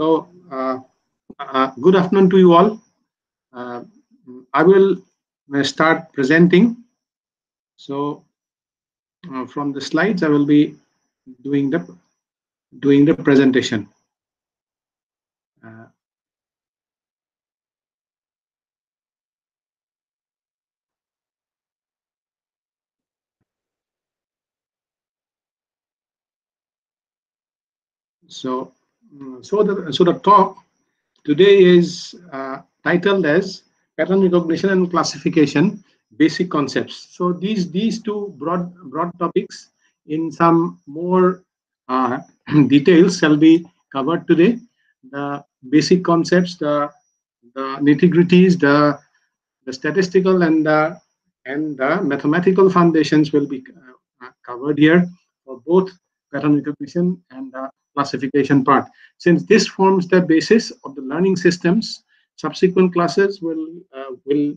So, uh, uh, good afternoon to you all. Uh, I will start presenting. So, from the slides, I will be doing the doing the presentation. So so the so the talk today is uh, titled as pattern recognition and classification basic concepts. So these these two broad broad topics in some more uh, details shall be covered today. The basic concepts the the nitty-gritties the the statistical and the and the mathematical foundations will be uh, covered here for both pattern recognition and classification part. Since this forms the basis of the learning systems, subsequent classes will uh, will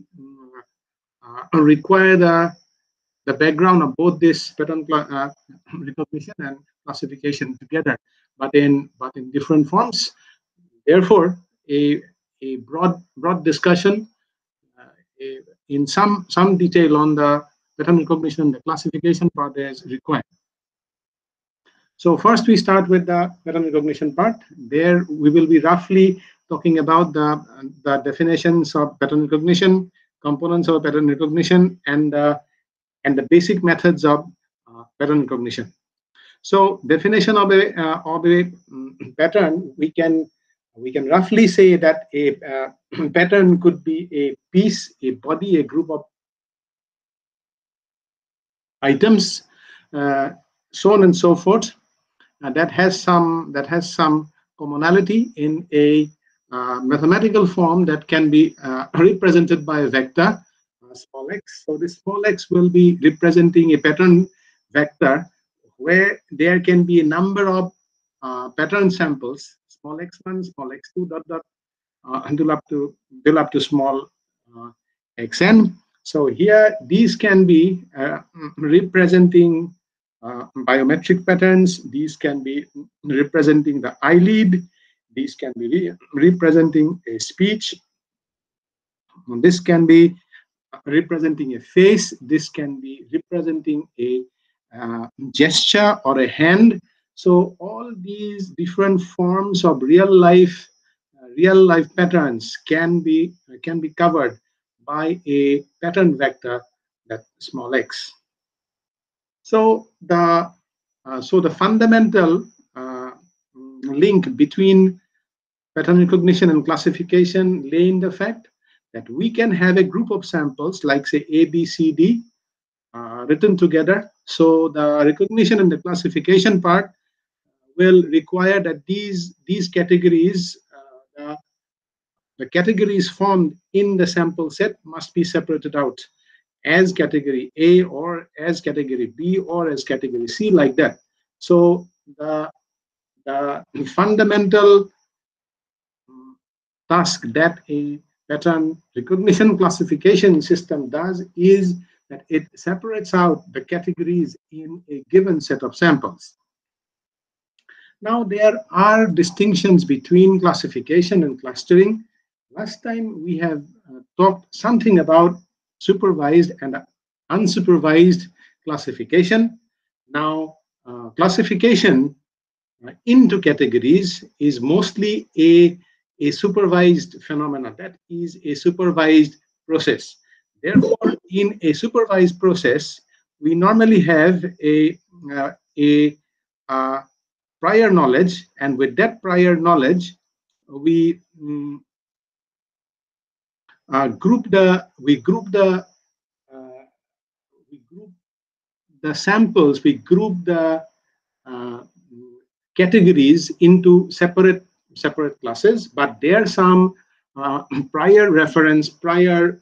uh, require the the background of both this pattern uh, recognition and classification together, but in but in different forms. Therefore, a a broad broad discussion uh, a, in some some detail on the pattern recognition and the classification part is required. So first we start with the pattern recognition part. There we will be roughly talking about the, the definitions of pattern recognition, components of pattern recognition, and, uh, and the basic methods of uh, pattern recognition. So definition of a, uh, of a mm, pattern, we can we can roughly say that a uh, pattern could be a piece, a body, a group of items, uh, so on and so forth, that has some that has some commonality in a uh, mathematical form that can be uh, represented by a vector uh, small x. So this small x will be representing a pattern vector where there can be a number of uh, pattern samples small x1, small x2 dot dot uh, until up to until up to small xn. So here these can be representing uh, biometric patterns. These can be representing the eyelid. These can be re representing a speech. This can be representing a face. This can be representing a uh, gesture or a hand. So all these different forms of real life, uh, real life patterns can be can be covered by a pattern vector that small x. So the uh, so the fundamental uh, link between pattern recognition and classification lay in the fact that we can have a group of samples like say A, B, C, D uh, written together. So the recognition and the classification part will require that these these categories uh, the categories formed in the sample set must be separated out as category A or as category B or as category C like that. So the, the fundamental um, task that a pattern recognition classification system does is that it separates out the categories in a given set of samples. Now there are distinctions between classification and clustering. Last time we have uh, talked something about supervised and unsupervised classification. Now, uh, classification uh, into categories is mostly a, a supervised phenomenon. That is a supervised process. Therefore, in a supervised process, we normally have a, uh, a uh, prior knowledge, and with that prior knowledge, we um, uh, group the we group the uh, we group the samples we group the uh, categories into separate separate classes but there are some uh, prior reference prior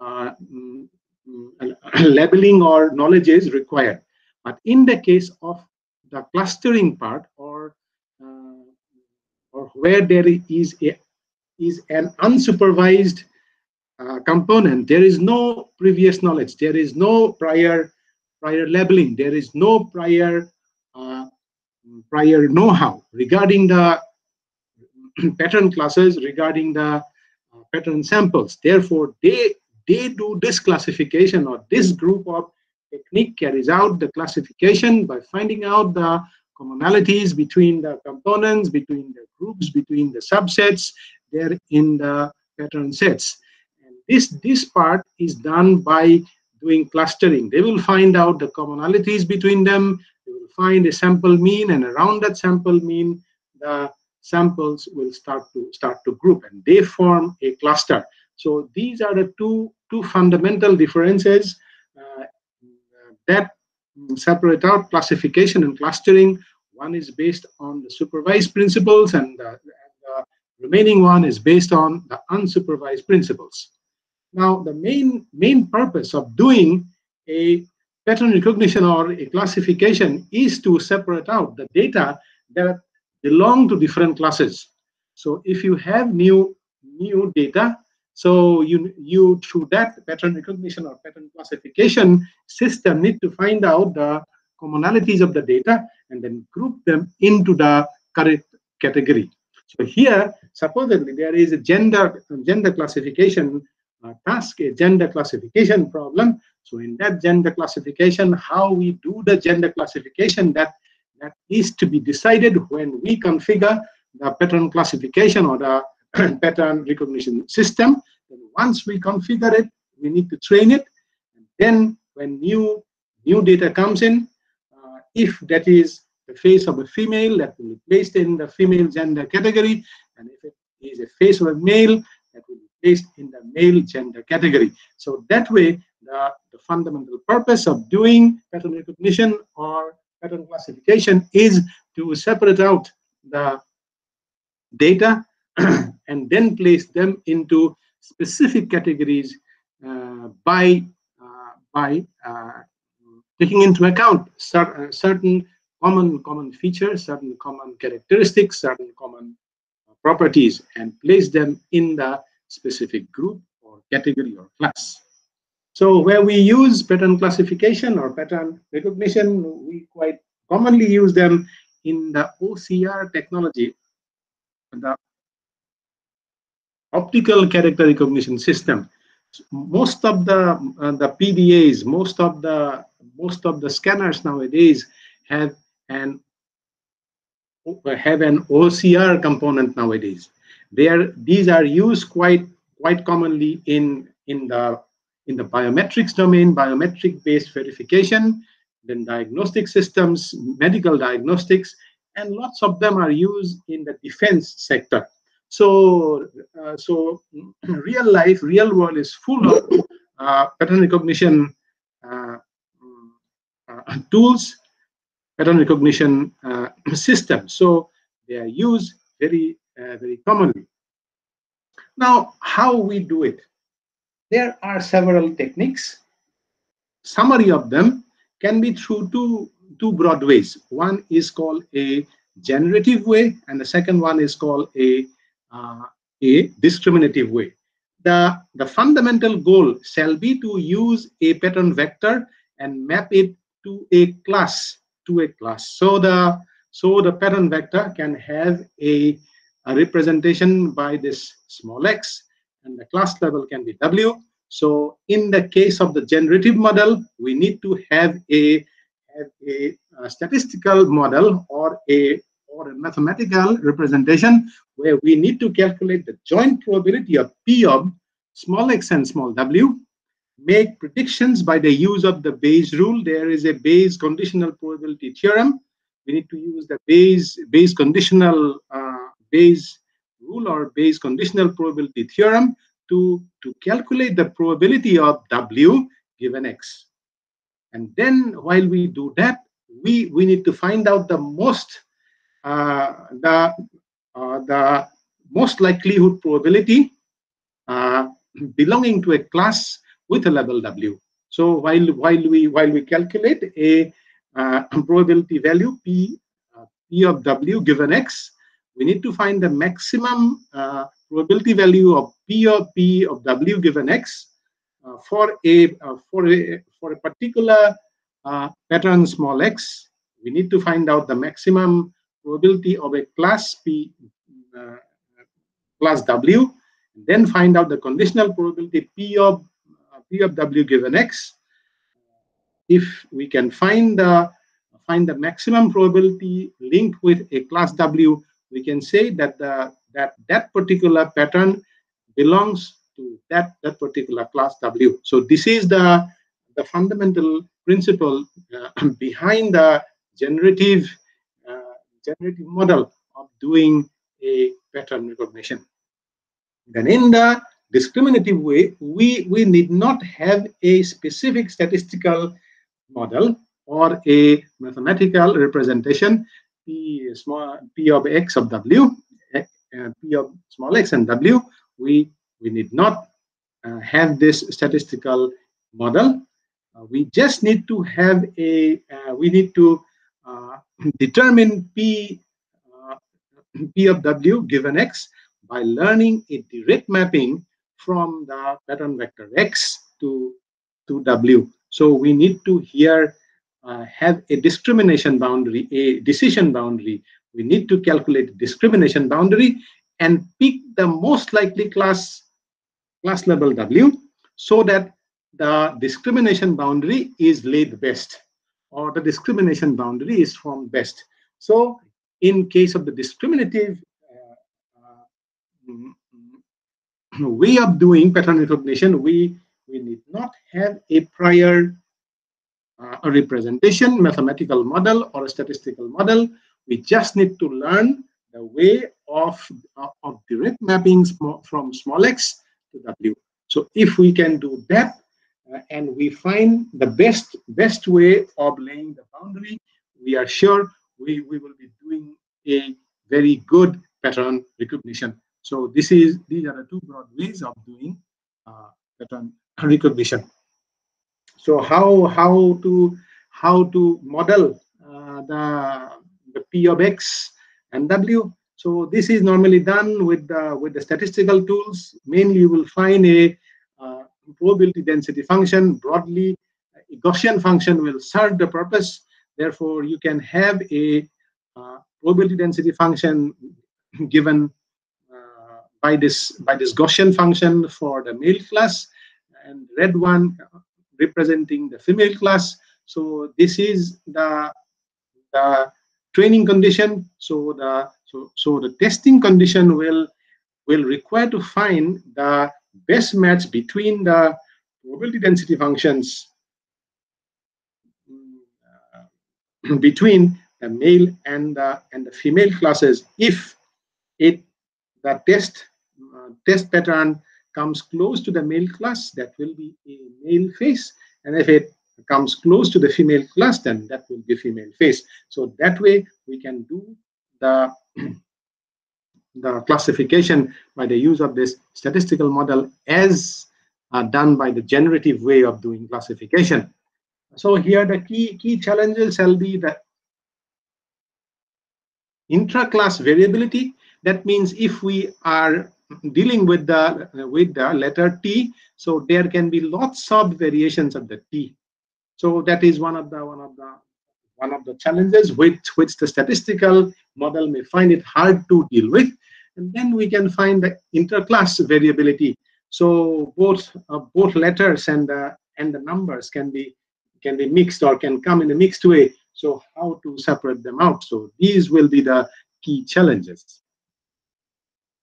uh, mm, labeling or knowledge is required. But in the case of the clustering part or uh, or where there is a is an unsupervised uh, component, there is no previous knowledge, there is no prior prior labeling, there is no prior uh, prior know-how regarding the pattern classes regarding the uh, pattern samples. Therefore, they they do this classification or this group of technique carries out the classification by finding out the commonalities between the components, between the groups, between the subsets there in the pattern sets. This, this part is done by doing clustering. They will find out the commonalities between them. They will find a sample mean, and around that sample mean, the samples will start to start to group, and they form a cluster. So these are the two two fundamental differences uh, that separate out classification and clustering. One is based on the supervised principles, and the, and the remaining one is based on the unsupervised principles. Now, the main main purpose of doing a pattern recognition or a classification is to separate out the data that belong to different classes. So if you have new new data so you, you through that pattern recognition or pattern classification system need to find out the commonalities of the data and then group them into the correct category. So here, supposedly there is a gender gender classification task, a gender classification problem. So in that gender classification, how we do the gender classification that that is to be decided when we configure the pattern classification or the pattern recognition system. And once we configure it, we need to train it. And then when new new data comes in, uh, if that is the face of a female, that will be placed in the female gender category. And if it is a face of a male, that will be placed in the male gender category. So that way, the, the fundamental purpose of doing pattern recognition or pattern classification is to separate out the data and then place them into specific categories uh, by uh, by uh, taking into account cer certain common common features, certain common characteristics, certain common properties, and place them in the specific group or category or class. So where we use pattern classification or pattern recognition, we quite commonly use them in the OCR technology, the optical character recognition system. Most of the uh, the PDAs, most of the most of the scanners nowadays have an have an OCR component nowadays. They are these are used quite quite commonly in in the in the biometrics domain, biometric based verification, then diagnostic systems, medical diagnostics, and lots of them are used in the defense sector. So, uh, so real life, real world is full of uh, pattern recognition uh, uh tools, pattern recognition uh, systems. So they are used very, very commonly. Now, how we do it? There are several techniques. Summary of them can be through two, two broad ways. One is called a generative way, and the second one is called a uh, a discriminative way. The, the fundamental goal shall be to use a pattern vector and map it to a class to a class. So the so the pattern vector can have a, a representation by this small x and the class level can be w. So in the case of the generative model, we need to have a, have a, a statistical model or a or a mathematical representation where we need to calculate the joint probability of P of small x and small w, make predictions by the use of the Bayes rule. There is a Bayes conditional probability theorem. We need to use the Bayes, Bayes conditional uh, Bayes rule or Bayes conditional probability theorem to, to calculate the probability of w given x. And then while we do that, we, we need to find out the most uh, the uh, the most likelihood probability uh, belonging to a class with a level w. So while while we while we calculate a probability value p p of w given x, we need to find the maximum probability value of p of p of w given x uh, for a uh, for a for a particular uh, pattern small x we need to find out the maximum probability of a class P uh, class W, then find out the conditional probability P of uh, P of W given X. If we can find the find the maximum probability linked with a class W, we can say that the that that particular pattern belongs to that that particular class W. So this is the the fundamental principle uh, behind the generative uh, generative model of doing a pattern recognition. Then in the discriminative way, we, we need not have a specific statistical model or a mathematical representation p small p of x of w uh, p of small x and w we we need not uh, have this statistical model. Uh, we just need to have a we need to determine p p of w given x by learning a direct mapping from the pattern vector x to to w. So we need to here uh, have a discrimination boundary, a decision boundary. We need to calculate discrimination boundary and pick the most likely class, class level W so that the discrimination boundary is laid best or the discrimination boundary is formed best. So in case of the discriminative uh, uh, way of doing pattern recognition, we, we need not have a prior uh, a representation, mathematical model, or a statistical model. We just need to learn the way of, uh, of direct mappings from small x to w. So if we can do that, uh, and we find the best best way of laying the boundary, we are sure we, we will be doing a very good pattern recognition. So this is these are the two broad ways of doing uh, pattern recognition so how how to how to model uh, the the p of x and w? So this is normally done with the with the statistical tools. Mainly you will find a uh, probability density function. Broadly a gaussian function will serve the purpose. Therefore you can have a uh, probability density function given uh, by this by this gaussian function for the male class and red one representing the female class. So this is the the training condition. So the so so the testing condition will will require to find the best match between the probability density functions uh, between the male and the and the female classes if it the test uh, test pattern comes close to the male class, that will be a male face. And if it comes close to the female class, then that will be female face. So that way we can do the, the classification by the use of this statistical model as uh, done by the generative way of doing classification. So here the key, key challenges shall be the intra-class variability. That means if we are dealing with the with the letter T. So there can be lots of variations of the T. So that is one of the one of the one of the challenges which which the statistical model may find it hard to deal with. And then we can find the interclass variability. So both uh, both letters and the and the numbers can be can be mixed or can come in a mixed way. So how to separate them out? So these will be the key challenges.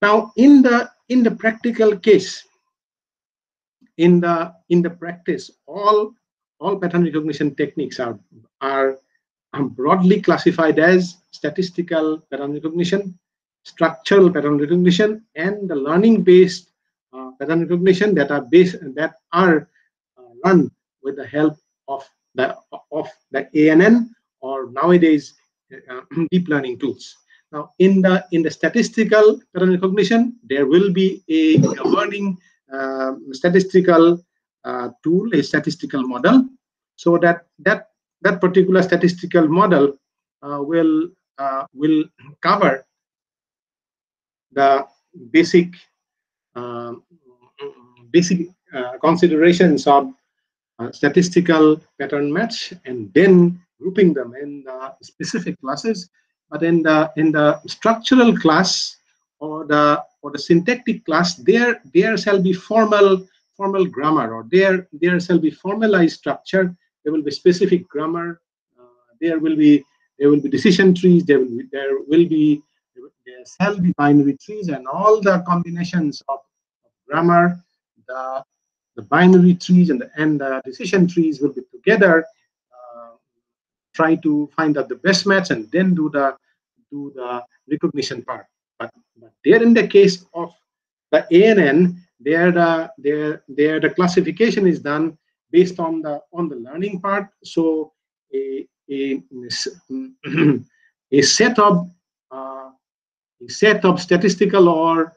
Now, in the in the practical case, in the in the practice, all all pattern recognition techniques are are broadly classified as statistical pattern recognition, structural pattern recognition, and the learning-based uh, pattern recognition that are based that are uh, run with the help of the of the ANN or nowadays uh, deep learning tools. Now, in the in the statistical pattern recognition, there will be a governing uh, statistical uh, tool, a statistical model, so that that that particular statistical model uh, will uh, will cover the basic um, basic uh, considerations of uh, statistical pattern match, and then grouping them in specific classes but in the in the structural class or the or the syntactic class, there there shall be formal formal grammar, or there there shall be formalized structure. There will be specific grammar. Uh, there will be there will be decision trees. There will be there will be there shall be binary trees, and all the combinations of, of grammar, the the binary trees and the, and the decision trees will be together try to find out the best match and then do the do the recognition part but, but there in the case of the ANN, there the there there the classification is done based on the on the learning part. So a a, a set of uh, a set of statistical or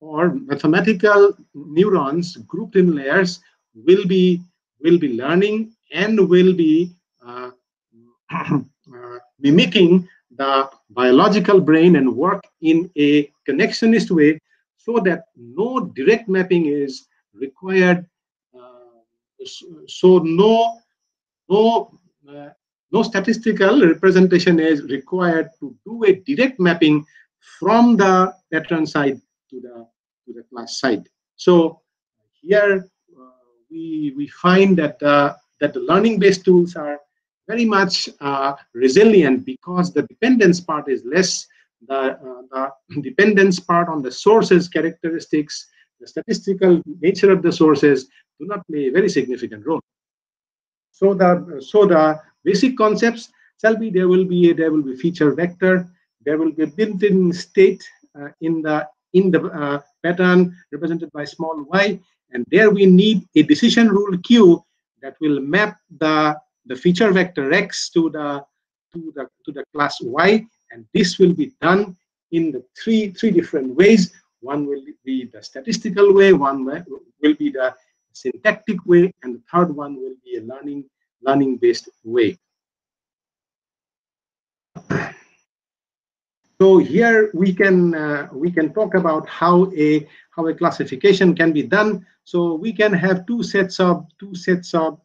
or mathematical neurons grouped in layers will be will be learning and will be mimicking the biological brain and work in a connectionist way so that no direct mapping is required uh, so no no uh, no statistical representation is required to do a direct mapping from the pattern side to the to the class side. So here uh, we we find that uh, that the learning based tools are very much uh, resilient because the dependence part is less. The, uh, the dependence part on the sources characteristics, the statistical nature of the sources do not play a very significant role. So the so the basic concepts shall be there will be a, there will be feature vector, there will be built-in state uh, in the in the uh, pattern represented by small y, and there we need a decision rule q that will map the the feature vector x to the to the to the class y and this will be done in the three three different ways. One will be the statistical way one will be the syntactic way and the third one will be a learning learning based way. So here we can uh, we can talk about how a how a classification can be done. So we can have two sets of two sets of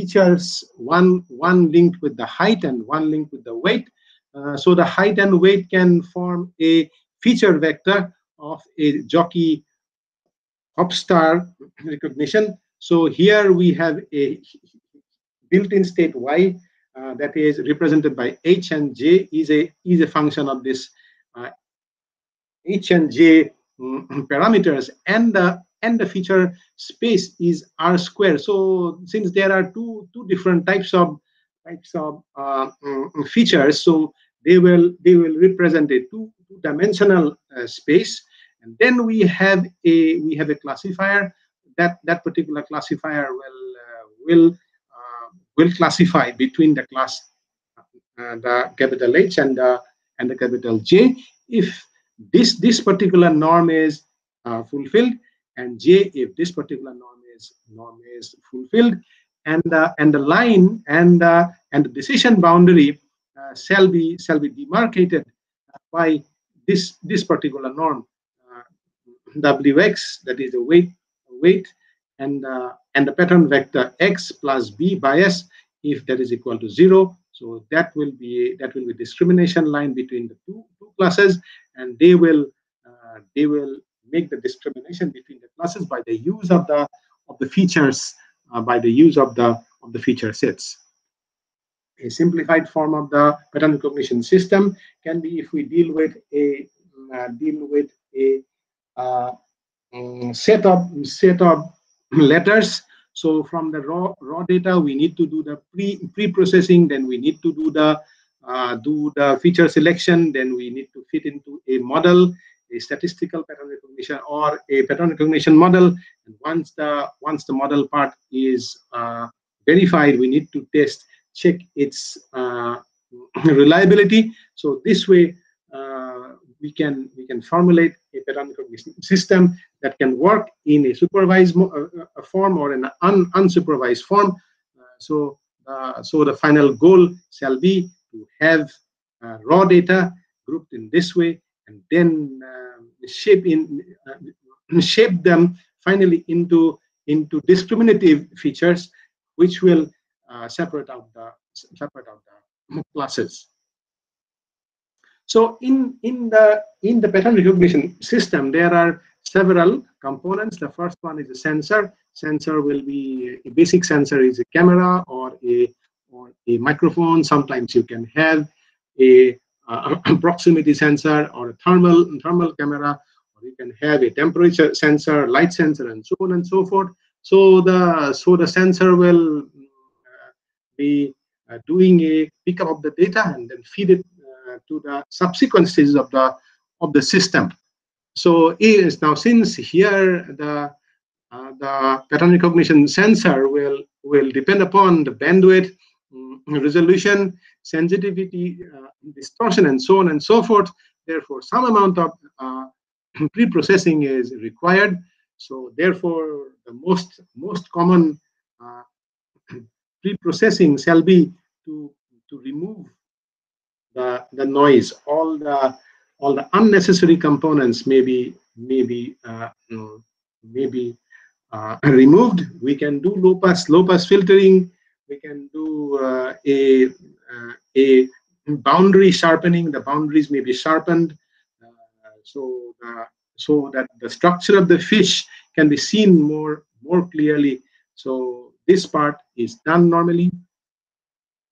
features, one, one linked with the height and one linked with the weight. Uh, so the height and weight can form a feature vector of a jockey hoopster recognition. So here we have a built-in state y uh, that is represented by h and j is a is a function of this uh, h and j um, parameters and the and the feature space is r square. So since there are two two different types of types of uh, mm, features so they will they will represent a two, two dimensional uh, space. And then we have a we have a classifier. That that particular classifier will uh, will uh, will classify between the class uh, the capital H and the and the capital J. If this this particular norm is uh, fulfilled and j if this particular norm is norm is fulfilled and the and the line and the and the decision boundary uh, shall be shall be demarcated by this this particular norm uh, wx that is the weight weight and uh, and the pattern vector x plus b bias if that is equal to zero. So that will be that will be discrimination line between the two, two classes and they will uh, they will make the discrimination between the classes by the use of the of the features uh, by the use of the of the feature sets. A simplified form of the pattern recognition system can be if we deal with a uh, deal with a uh, um, set of set of letters. So from the raw raw data, we need to do the pre pre processing. Then we need to do the uh, do the feature selection. Then we need to fit into a model a statistical pattern recognition or a pattern recognition model. And once the once the model part is uh, verified, we need to test check its uh, reliability. So this way, uh, we can we can formulate a pattern recognition system that can work in a supervised uh, uh, form or an un unsupervised form. Uh, so so the final goal shall be to have raw data grouped in this way and then uh, shape in uh, shape them finally into into discriminative features which will uh, separate out the separate out the classes So in, in, the, in the pattern recognition system, there are several components. The first one is a sensor. Sensor will be, a basic sensor is a camera or a, or a microphone. Sometimes you can have a proximity sensor or a thermal, thermal camera, or you can have a temperature sensor, light sensor, and so on and so forth. So the, so the sensor will uh, be uh, doing a pickup of the data and then feed it uh, to the subsequent stages of the of the system. So is now since here the uh, the pattern recognition sensor will will depend upon the bandwidth, um, resolution, sensitivity, uh, distortion, and so on and so forth. Therefore, some amount of uh, pre-processing is required. So therefore, the most most common uh, pre-processing shall be to to remove the, the noise, all the all the unnecessary components may be maybe uh, mm, maybe uh, removed. We can do low pass low pass filtering. We can do uh, a uh, a boundary sharpening. The boundaries may be sharpened uh, so so that the structure of the fish can be seen more more clearly. So this part is done normally.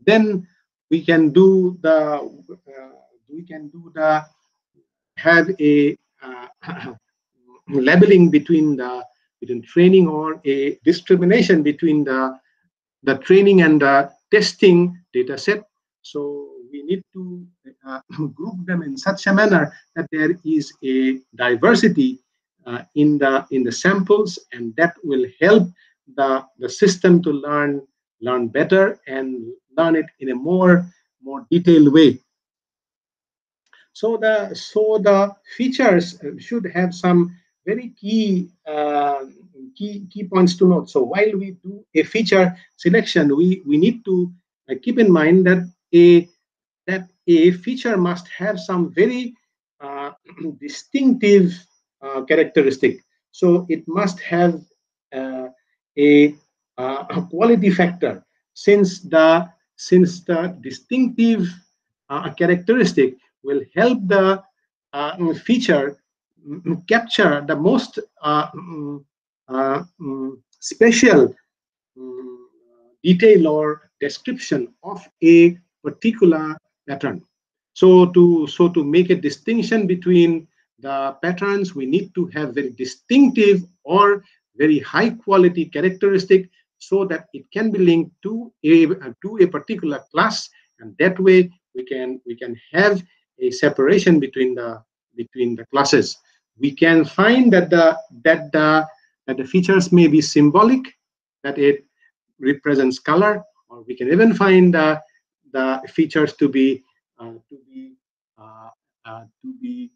Then we can do the uh, we can do the have a uh, labeling between the between training or a discrimination between the the training and the testing data set so need to uh, group them in such a manner that there is a diversity uh, in the in the samples and that will help the the system to learn learn better and learn it in a more more detailed way. So the so the features should have some very key uh, key key points to note. So while we do a feature selection, we we need to uh, keep in mind that a that a feature must have some very uh, distinctive uh, characteristic. So it must have uh, a, uh, a quality factor since the since the distinctive uh, characteristic will help the uh, feature capture the most mm, mm, special detail or description of a particular pattern. So to so to make a distinction between the patterns, we need to have very distinctive or very high quality characteristic so that it can be linked to a to a particular class and that way we can we can have a separation between the between the classes we can find that the that the that the features may be symbolic that it represents color or we can even find uh, the features to be uh, to be uh, uh to be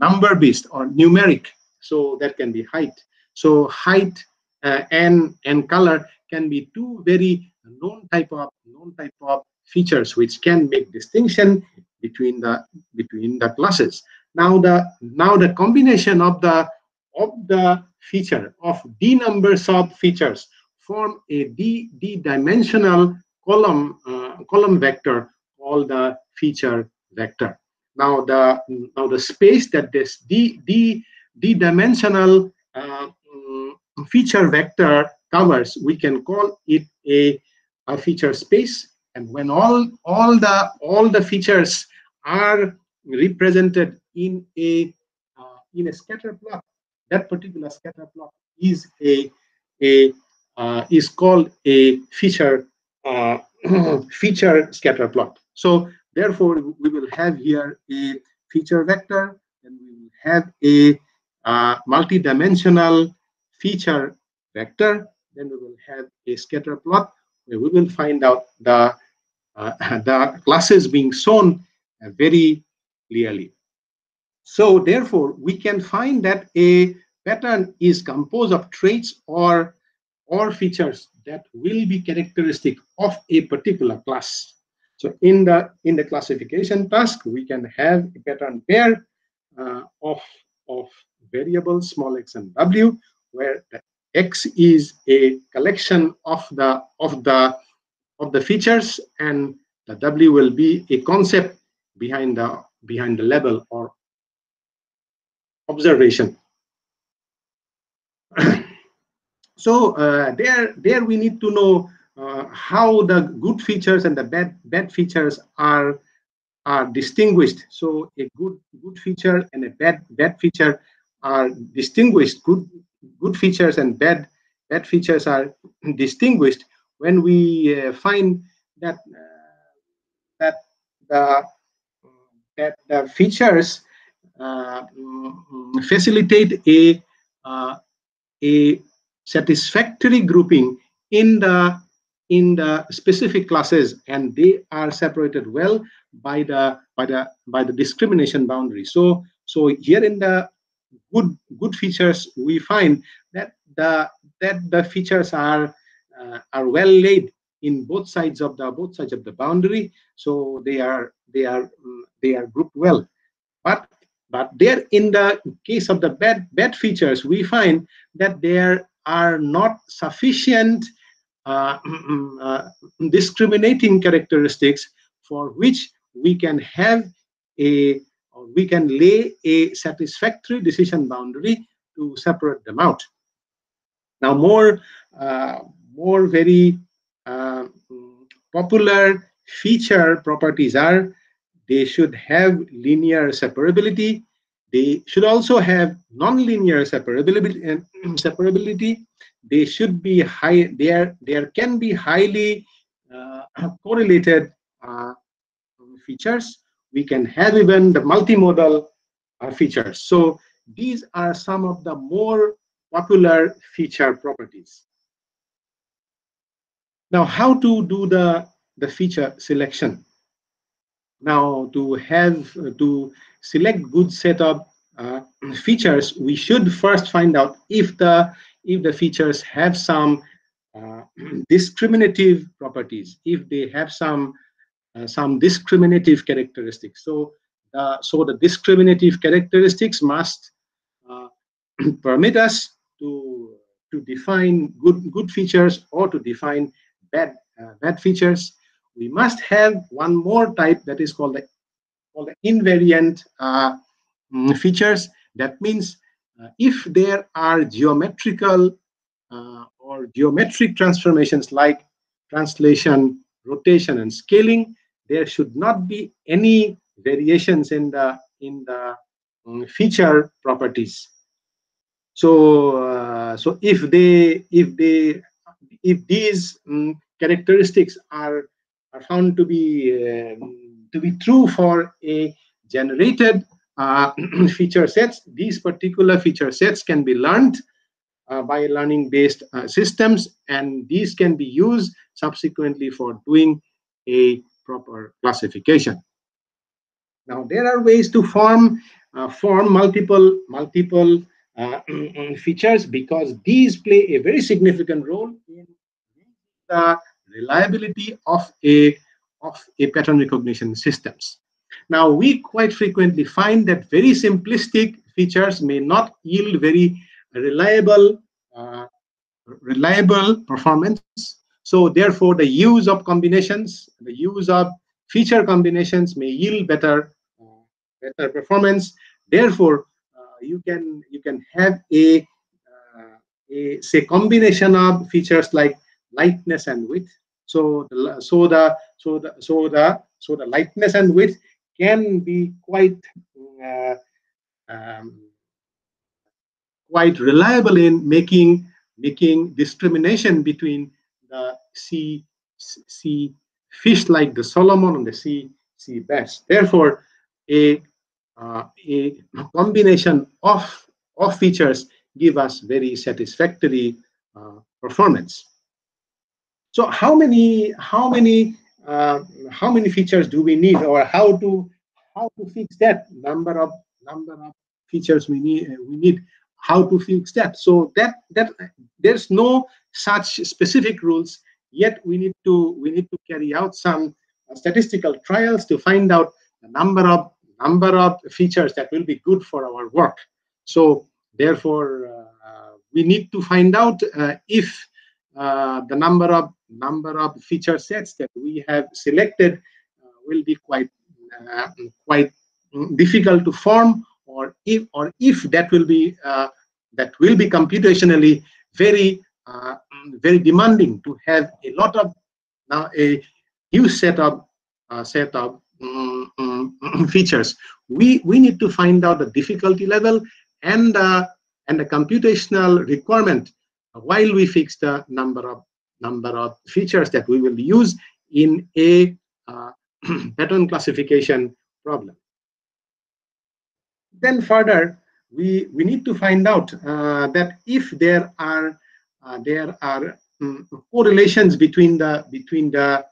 number based or numeric so that can be height. So height and and color can be two very known type of known type of features which can make distinction between the between the classes. Now the now the combination of the of the feature of d numbers of features form a d d dimensional column uh, column vector called the feature vector now the now the space that this d d d dimensional uh, feature vector covers, we can call it a, a feature space. And when all, all, the, all the features are represented in a, uh, in a scatter plot, that particular scatter plot is a, a uh, is called a feature uh, feature scatter plot. So therefore, we will have here a feature vector, and we will have a uh, multi-dimensional feature vector, then we will have a scatter plot where we will find out the, uh, the classes being shown very clearly. So therefore, we can find that a pattern is composed of traits or, or features that will be characteristic of a particular class. So in the in the classification task, we can have a pattern pair uh, of of variables small x and w, where the X is a collection of the of the of the features and the W will be a concept behind the behind the label or observation. So uh, there, there we need to know uh, how the good features and the bad bad features are are distinguished. So a good good feature and a bad bad feature are distinguished. Good good features and bad bad features are distinguished when we uh, find that uh, that the that the features uh, mm, facilitate a uh, a satisfactory grouping in the in the specific classes and they are separated well by the by the by the discrimination boundary. So so here in the good good features we find that the that the features are uh, are well laid in both sides of the both sides of the boundary. So they are they are they are grouped well. But but there in the case of the bad bad features we find that there are not sufficient uh, uh, discriminating characteristics for which we can have a we can lay a satisfactory decision boundary to separate them out. Now, more uh, more very uh, popular feature properties are they should have linear separability. They should also have nonlinear separability. And separability. They should be high. There, there can be highly uh, correlated uh, features. We can have even the multimodal uh, features. So these are some of the more popular feature properties. Now, how to do the, the feature selection? Now, to have to select good set of uh, features, we should first find out if the if the features have some uh, discriminative properties, if they have some uh, some discriminative characteristics. So, uh, so the discriminative characteristics must uh, permit us to to define good good features or to define bad uh, bad features. We must have one more type that is called the called the invariant uh, mm, features. That means uh, if there are geometrical or geometric transformations like translation, rotation, and scaling, there should not be any variations in the in the um, feature properties so uh, so if they if they if these um, characteristics are are found to be um, to be true for a generated uh, feature sets these particular feature sets can be learned uh, by learning based uh, systems and these can be used subsequently for doing a proper classification. Now there are ways to form uh, form multiple multiple uh, features because these play a very significant role in the reliability of a of a pattern recognition systems. Now we quite frequently find that very simplistic features may not yield very reliable uh, reliable performance so therefore, the use of combinations, the use of feature combinations may yield better, uh, better performance. Therefore, uh, you can you can have a, uh, a say combination of features like lightness and width. So the so the so the so the so the lightness and width can be quite uh, um, quite reliable in making making discrimination between the sea, sea fish like the salmon and the sea, sea bass. Therefore, a, uh, a combination of, of features give us very satisfactory uh, performance. So how many how many uh, how many features do we need, or how to how to fix that number of number of features we need we need how to fix that? So that that there's no such specific rules yet we need to we need to carry out some uh, statistical trials to find out the number of number of features that will be good for our work. So therefore uh, we need to find out uh, if uh, the number of number of feature sets that we have selected uh, will be quite uh, quite difficult to form or if or if that will be uh, that will be computationally very very demanding to have a lot of now a huge set of set of um, features. We we need to find out the difficulty level and uh, and the computational requirement while we fix the number of number of features that we will use in a uh, pattern classification problem. Then further, we we need to find out uh, that if there are uh, there are um, correlations between the between the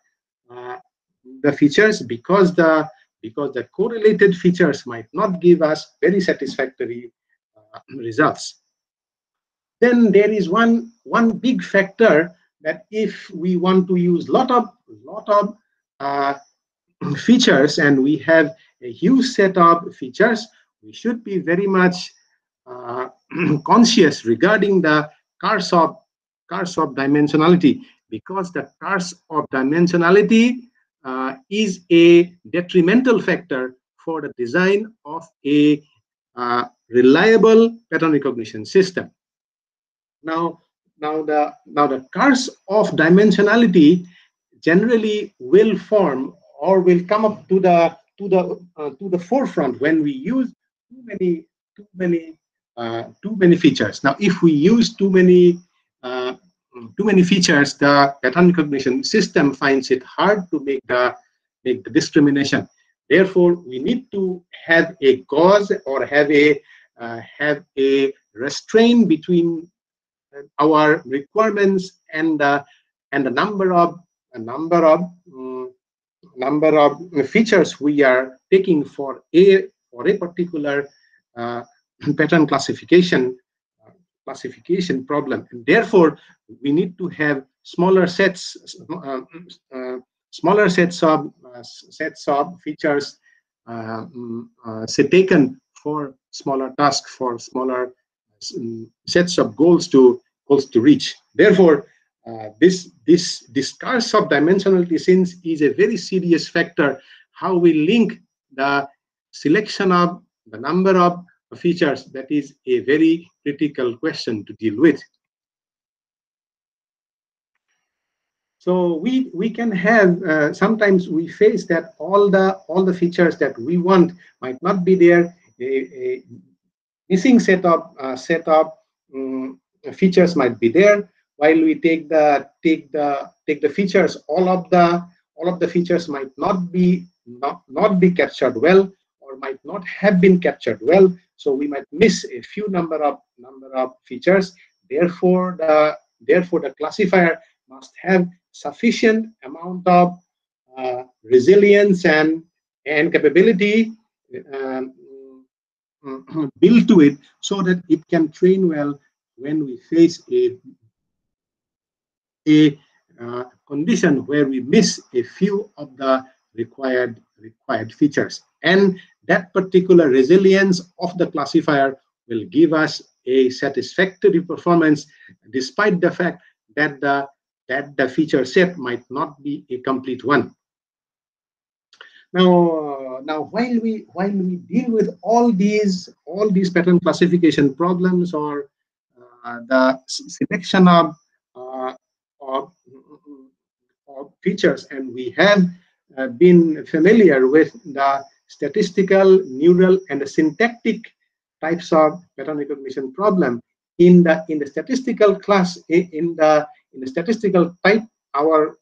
uh, the features because the because the correlated features might not give us very satisfactory uh, results. Then there is one one big factor that if we want to use lot of lot of uh, features and we have a huge set of features, we should be very much uh, conscious regarding the curse of curse of dimensionality because the curse of dimensionality uh, is a detrimental factor for the design of a uh, reliable pattern recognition system. Now, now the now the curse of dimensionality generally will form or will come up to the to the uh, to the forefront when we use too many too many uh, too many features. Now, if we use too many uh, too many features, the pattern recognition system finds it hard to make the make the discrimination. Therefore, we need to have a cause or have a uh, have a restraint between our requirements and uh, and the number of a number of um, number of features we are taking for a for a particular uh, pattern classification uh, classification problem. And therefore we need to have smaller sets uh, uh smaller sets of uh, sets of features um, say taken for smaller tasks for smaller sets of goals to goals to reach. Therefore uh, this this discourse of dimensionality since is a very serious factor how we link the selection of the number of features that is a very critical question to deal with. So we we can have uh, sometimes we face that all the all the features that we want might not be there a, a missing set of uh, um, features might be there while we take the take the take the features all of the all of the features might not be not, not be captured well or might not have been captured well. So we might miss a few number of number of features. Therefore the therefore the classifier must have sufficient amount of uh, resilience and and capability um, built to it so that it can train well when we face a a uh, condition where we miss a few of the required required features. And that particular resilience of the classifier will give us a satisfactory performance despite the fact that the that the feature set might not be a complete one now uh, now while we while we deal with all these all these pattern classification problems or uh, the selection of of, of features and we have uh, been familiar with the statistical, neural, and syntactic types of pattern recognition problem. In the in the statistical class, in the in the statistical type, our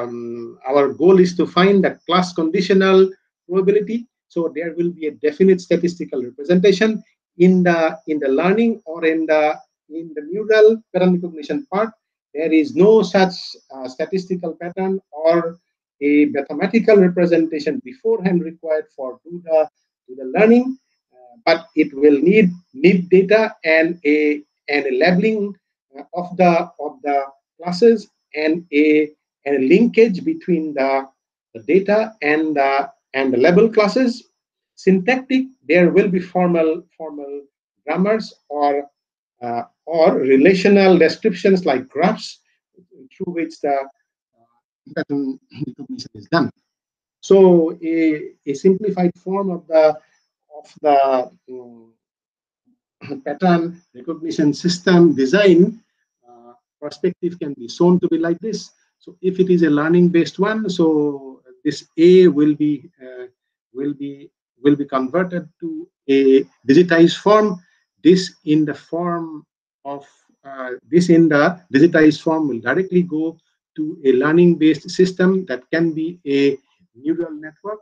um, our goal is to find the class conditional probability. So there will be a definite statistical representation in the in the learning or in the in the neural pattern recognition part there is no such uh, statistical pattern or a mathematical representation beforehand required for do the, do the learning, uh, but it will need need data and a and a labeling uh, of the of the classes and a and a linkage between the, the data and the and the label classes. Syntactic, there will be formal formal grammars or uh, or relational descriptions like graphs through which the uh, pattern recognition is done. So a, a simplified form of the of the um, pattern recognition system design uh, perspective can be shown to be like this. So if it is a learning based one, so this A will be uh, will be will be converted to a digitized form. This in the form of uh, this in the digitized form will directly go to a learning based system that can be a neural network.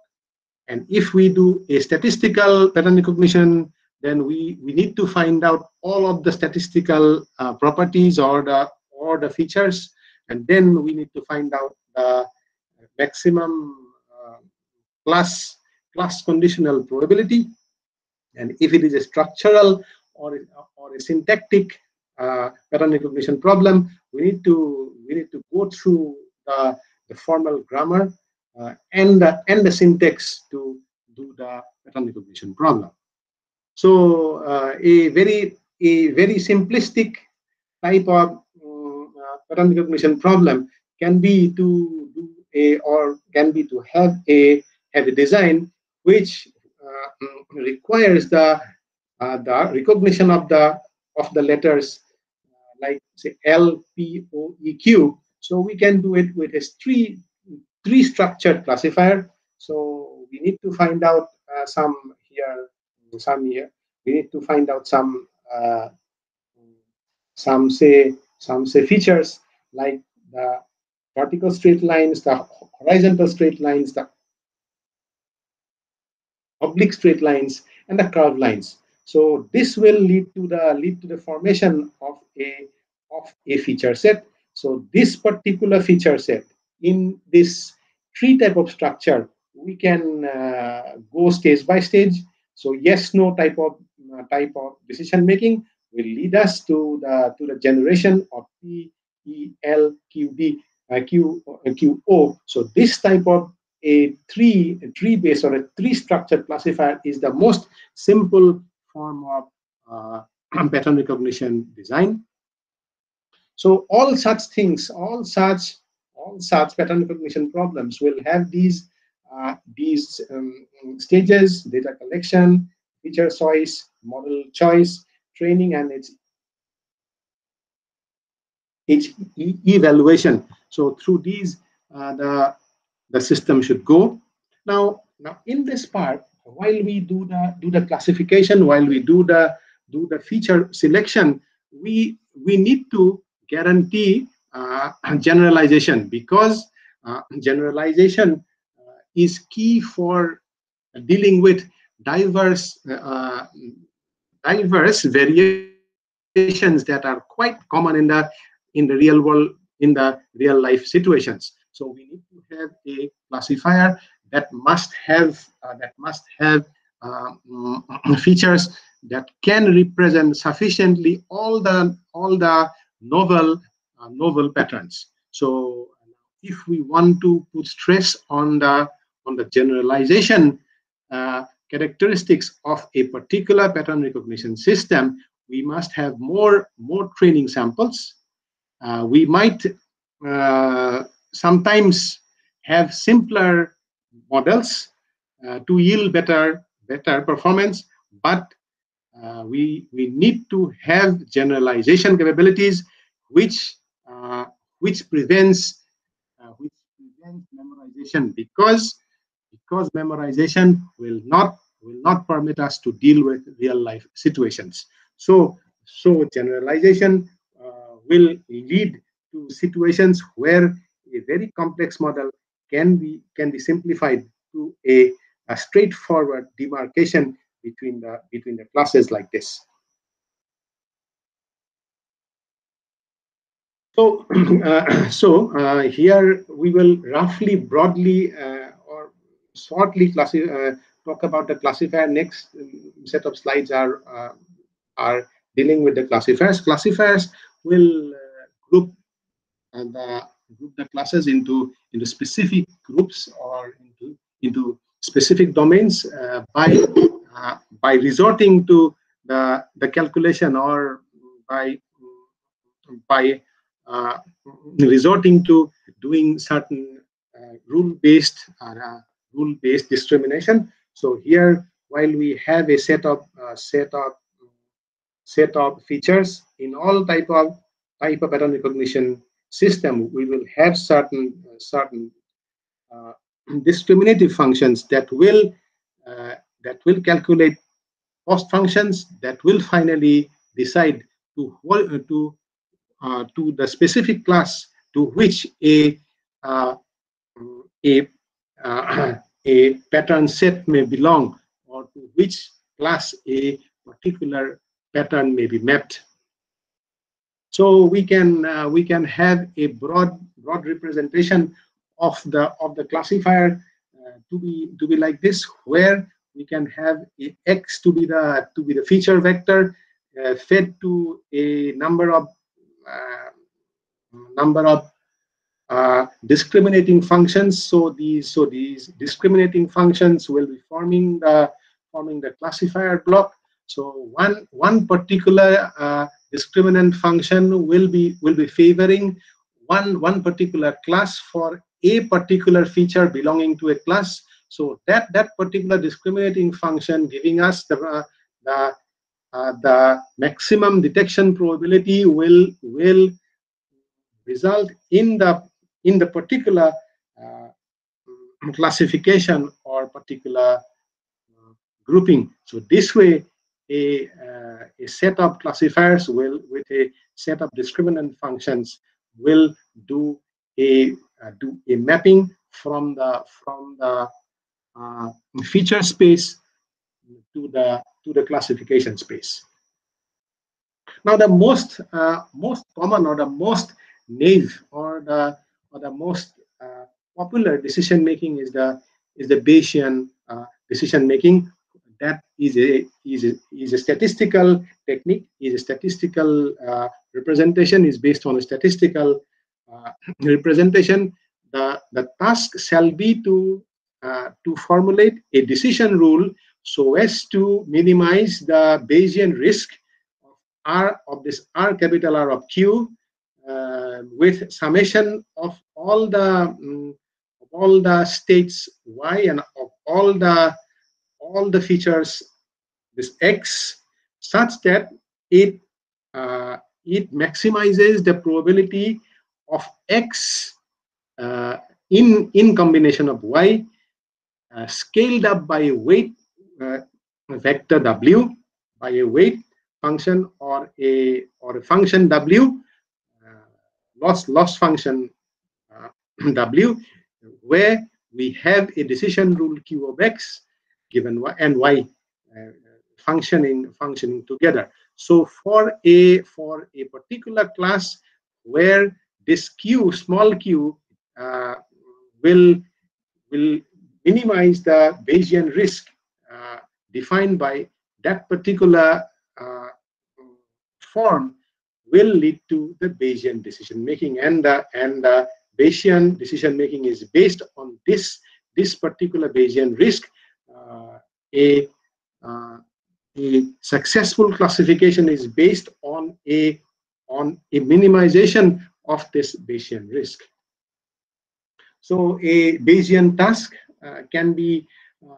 And if we do a statistical pattern recognition then we, we need to find out all of the statistical uh, properties or the or the features, and then we need to find out the maximum uh, class class conditional probability, and if it is a structural or or a syntactic uh, pattern recognition problem, we need to we need to go through the, the formal grammar uh, and the, and the syntax to do the pattern recognition problem. So uh, a very a very simplistic type of uh, pattern recognition problem can be to do a or can be to have a have a design which uh, requires the uh, the recognition of the of the letters uh, like say L P O E Q. So we can do it with a three three structured classifier. So we need to find out uh, some here some here. We need to find out some uh, some say some say features like the vertical straight lines, the horizontal straight lines, the oblique straight lines, and the curved lines. So this will lead to the lead to the formation of a of a feature set. So this particular feature set in this tree type of structure, we can uh, go stage by stage. So yes, no type of uh, type of decision making will lead us to the to the generation of P E L Q D uh, Q uh, Q O. So this type of a tree a tree based or a tree structured classifier is the most simple form of uh, pattern recognition design. So all such things, all such all such pattern recognition problems will have these uh, these um, stages, data collection, feature choice, model choice, training, and its its evaluation. So through these, uh, the the system should go. Now, now in this part, while we do the do the classification, while we do the do the feature selection, we we need to guarantee uh, generalization because uh, generalization uh, is key for dealing with diverse uh, diverse variations that are quite common in the in the real world in the real life situations. So we need to have a classifier that must have uh, that must have um, features that can represent sufficiently all the all the novel uh, novel patterns. So if we want to put stress on the on the generalization uh, characteristics of a particular pattern recognition system, we must have more, more training samples. Uh, we might uh, sometimes have simpler models uh, to yield better, better performance, but uh, we, we need to have generalization capabilities which, uh, which prevents, uh, which prevents memorization because because memorization will not will not permit us to deal with real life situations. So, so generalization uh, will lead to situations where a very complex model can be can be simplified to a, a straightforward demarcation between the between the classes like this. So, uh, so uh, here we will roughly, broadly, uh, shortly uh, talk about the classifier. Next um, set of slides are uh, are dealing with the classifiers. Classifiers will uh, group and group the classes into into specific groups or into into specific domains uh, by uh, by resorting to the the calculation or by by uh, resorting to doing certain rule based rule-based discrimination. So here while we have a set of uh, set of set of features in all type of type of pattern recognition system, we will have certain uh, certain uh, discriminative functions that will uh, that will calculate cost functions that will finally decide to to uh, to the specific class to which a uh, a uh, a pattern set may belong or to which class a particular pattern may be mapped. So we can uh, we can have a broad broad representation of the of the classifier uh, to be to be like this, where we can have a x to be the to be the feature vector uh, fed to a number of uh, number of uh, discriminating functions. So these so these discriminating functions will be forming the forming the classifier block. So one one particular uh, discriminant function will be will be favoring one one particular class for a particular feature belonging to a class. So that that particular discriminating function giving us the uh, the uh, the maximum detection probability will will result in the in the particular uh, classification or particular uh, grouping. So this way, a, uh, a set of classifiers will, with a set of discriminant functions, will do a uh, do a mapping from the from the uh, feature space to the to the classification space. Now, the most uh, most common or the most naive or the or the most uh, popular decision making is the is the Bayesian uh, decision making. That is a is a, is a statistical technique. Is a statistical uh, representation. Is based on a statistical uh, representation. The the task shall be to uh, to formulate a decision rule so as to minimize the Bayesian risk of R of this R capital R of Q with summation of all the um, all the states y and of all the all the features this x such that it uh, it maximizes the probability of x uh, in in combination of y uh, scaled up by a weight uh, vector w by a weight function or a or a function w loss loss function uh, w where we have a decision rule q of x given y and y uh, functioning functioning together. So for a for a particular class where this q small q uh, will will minimize the bayesian risk uh, defined by that particular uh, form will lead to the Bayesian decision making, and the and the Bayesian decision making is based on this this particular Bayesian risk. Uh, a uh, a successful classification is based on a on a minimization of this Bayesian risk. So a Bayesian task uh, can be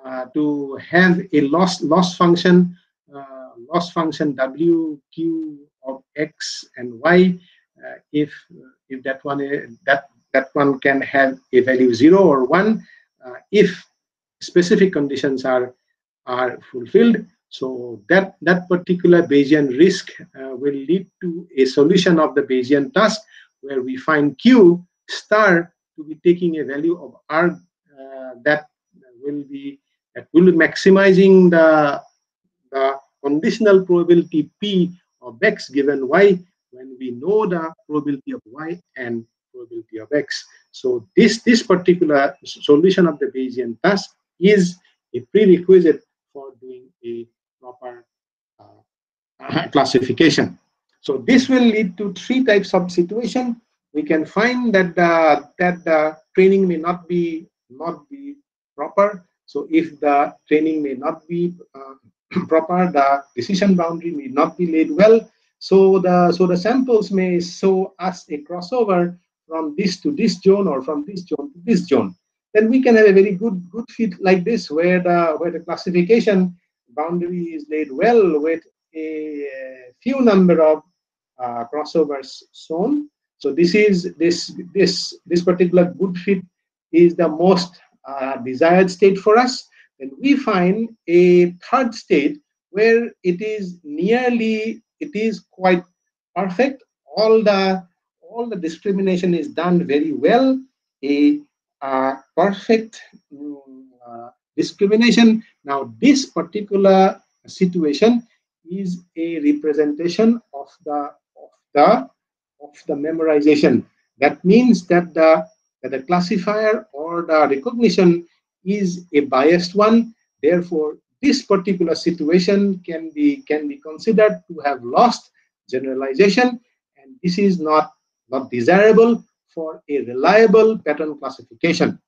uh, to have a loss loss function uh, loss function W Q of x and y uh, if if that one that that one can have a value zero or one uh, if specific conditions are are fulfilled. So that that particular Bayesian risk uh, will lead to a solution of the Bayesian task where we find q star to be taking a value of r uh, that will be that will be maximizing the the conditional probability p of x given y when we know the probability of y and probability of x. So this, this particular solution of the Bayesian task is a prerequisite for doing a proper uh, classification. So this will lead to three types of situation. We can find that the, that the training may not be not be proper. So if the training may not be uh, proper, the decision boundary may not be laid well. So the so the samples may show us a crossover from this to this zone or from this zone to this zone. Then we can have a very good good fit like this, where the where the classification boundary is laid well with a few number of uh, crossovers shown. So this is this this this particular good fit is the most uh, desired state for us. Then we find a third state where it is nearly it is quite perfect. All the all the discrimination is done very well. A uh, perfect um, uh, discrimination. Now this particular situation is a representation of the of the of the memorization. That means that the that the classifier or the recognition is a biased one. Therefore, this particular situation can be can be considered to have lost generalization, and this is not not desirable for a reliable pattern classification.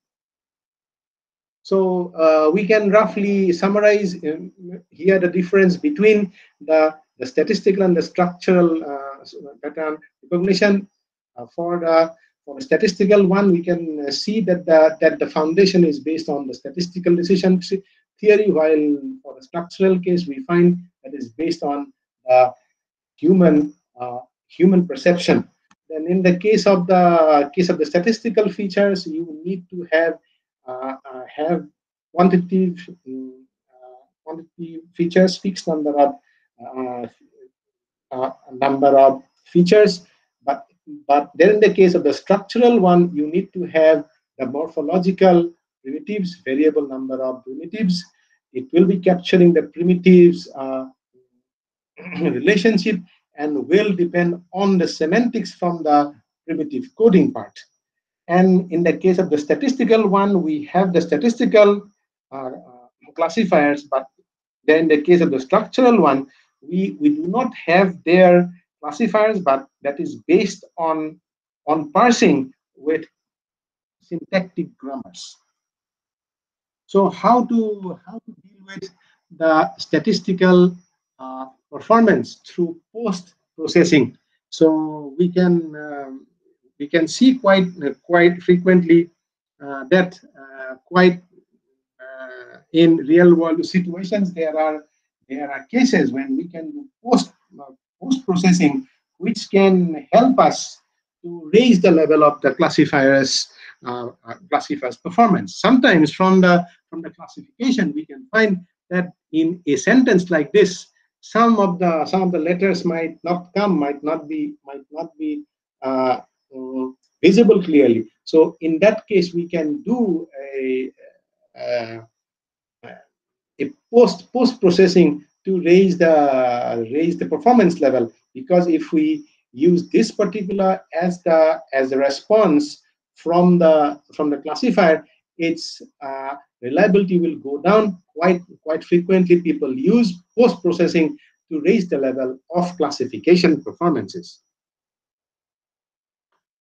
So uh, we can roughly summarize um, here the difference between the, the statistical and the structural uh, pattern recognition. Uh, for the for a statistical one, we can uh, see that the, that the foundation is based on the statistical decision theory, while for the structural case, we find that is based on human uh, human perception. Then in the case of the case of the statistical features, you need to have uh, uh, have quantitative uh, quantity features, fixed number of number of features. But then in the case of the structural one, you need to have the morphological primitives, variable number of primitives. It will be capturing the primitives uh, relationship and will depend on the semantics from the primitive coding part. And in the case of the statistical one, we have the statistical uh, uh, classifiers, but then in the case of the structural one, we, we do not have their classifiers, but that is based on, on parsing with syntactic grammars. So how to, how to deal with the statistical uh, performance through post-processing. So we can um, we can see quite uh, quite frequently uh, that uh, quite uh, in real world situations there are there are cases when we can do post uh, post processing which can help us to raise the level of the classifiers classifiers performance. Sometimes from the from the classification we can find that in a sentence like this some of the some of the letters might not come, might not be might not be uh, uh, visible clearly. So in that case, we can do a, a, a post post processing to raise the raise the performance level because if we use this particular as the as a response from the from the classifier its uh, reliability will go down quite quite frequently. People use post processing to raise the level of classification performances.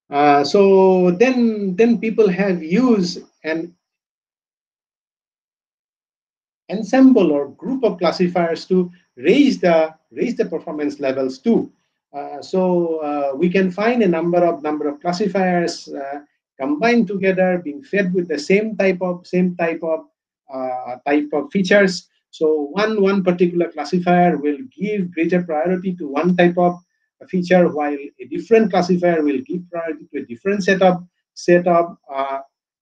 Uh, so then then people have used an ensemble or group of classifiers to raise the raise the performance levels too. Uh, so uh, we can find a number of number of classifiers uh, combined together, being fed with the same type of same type of uh, type of features. So one one particular classifier will give greater priority to one type of feature, while a different classifier will give priority to a different set of set of uh,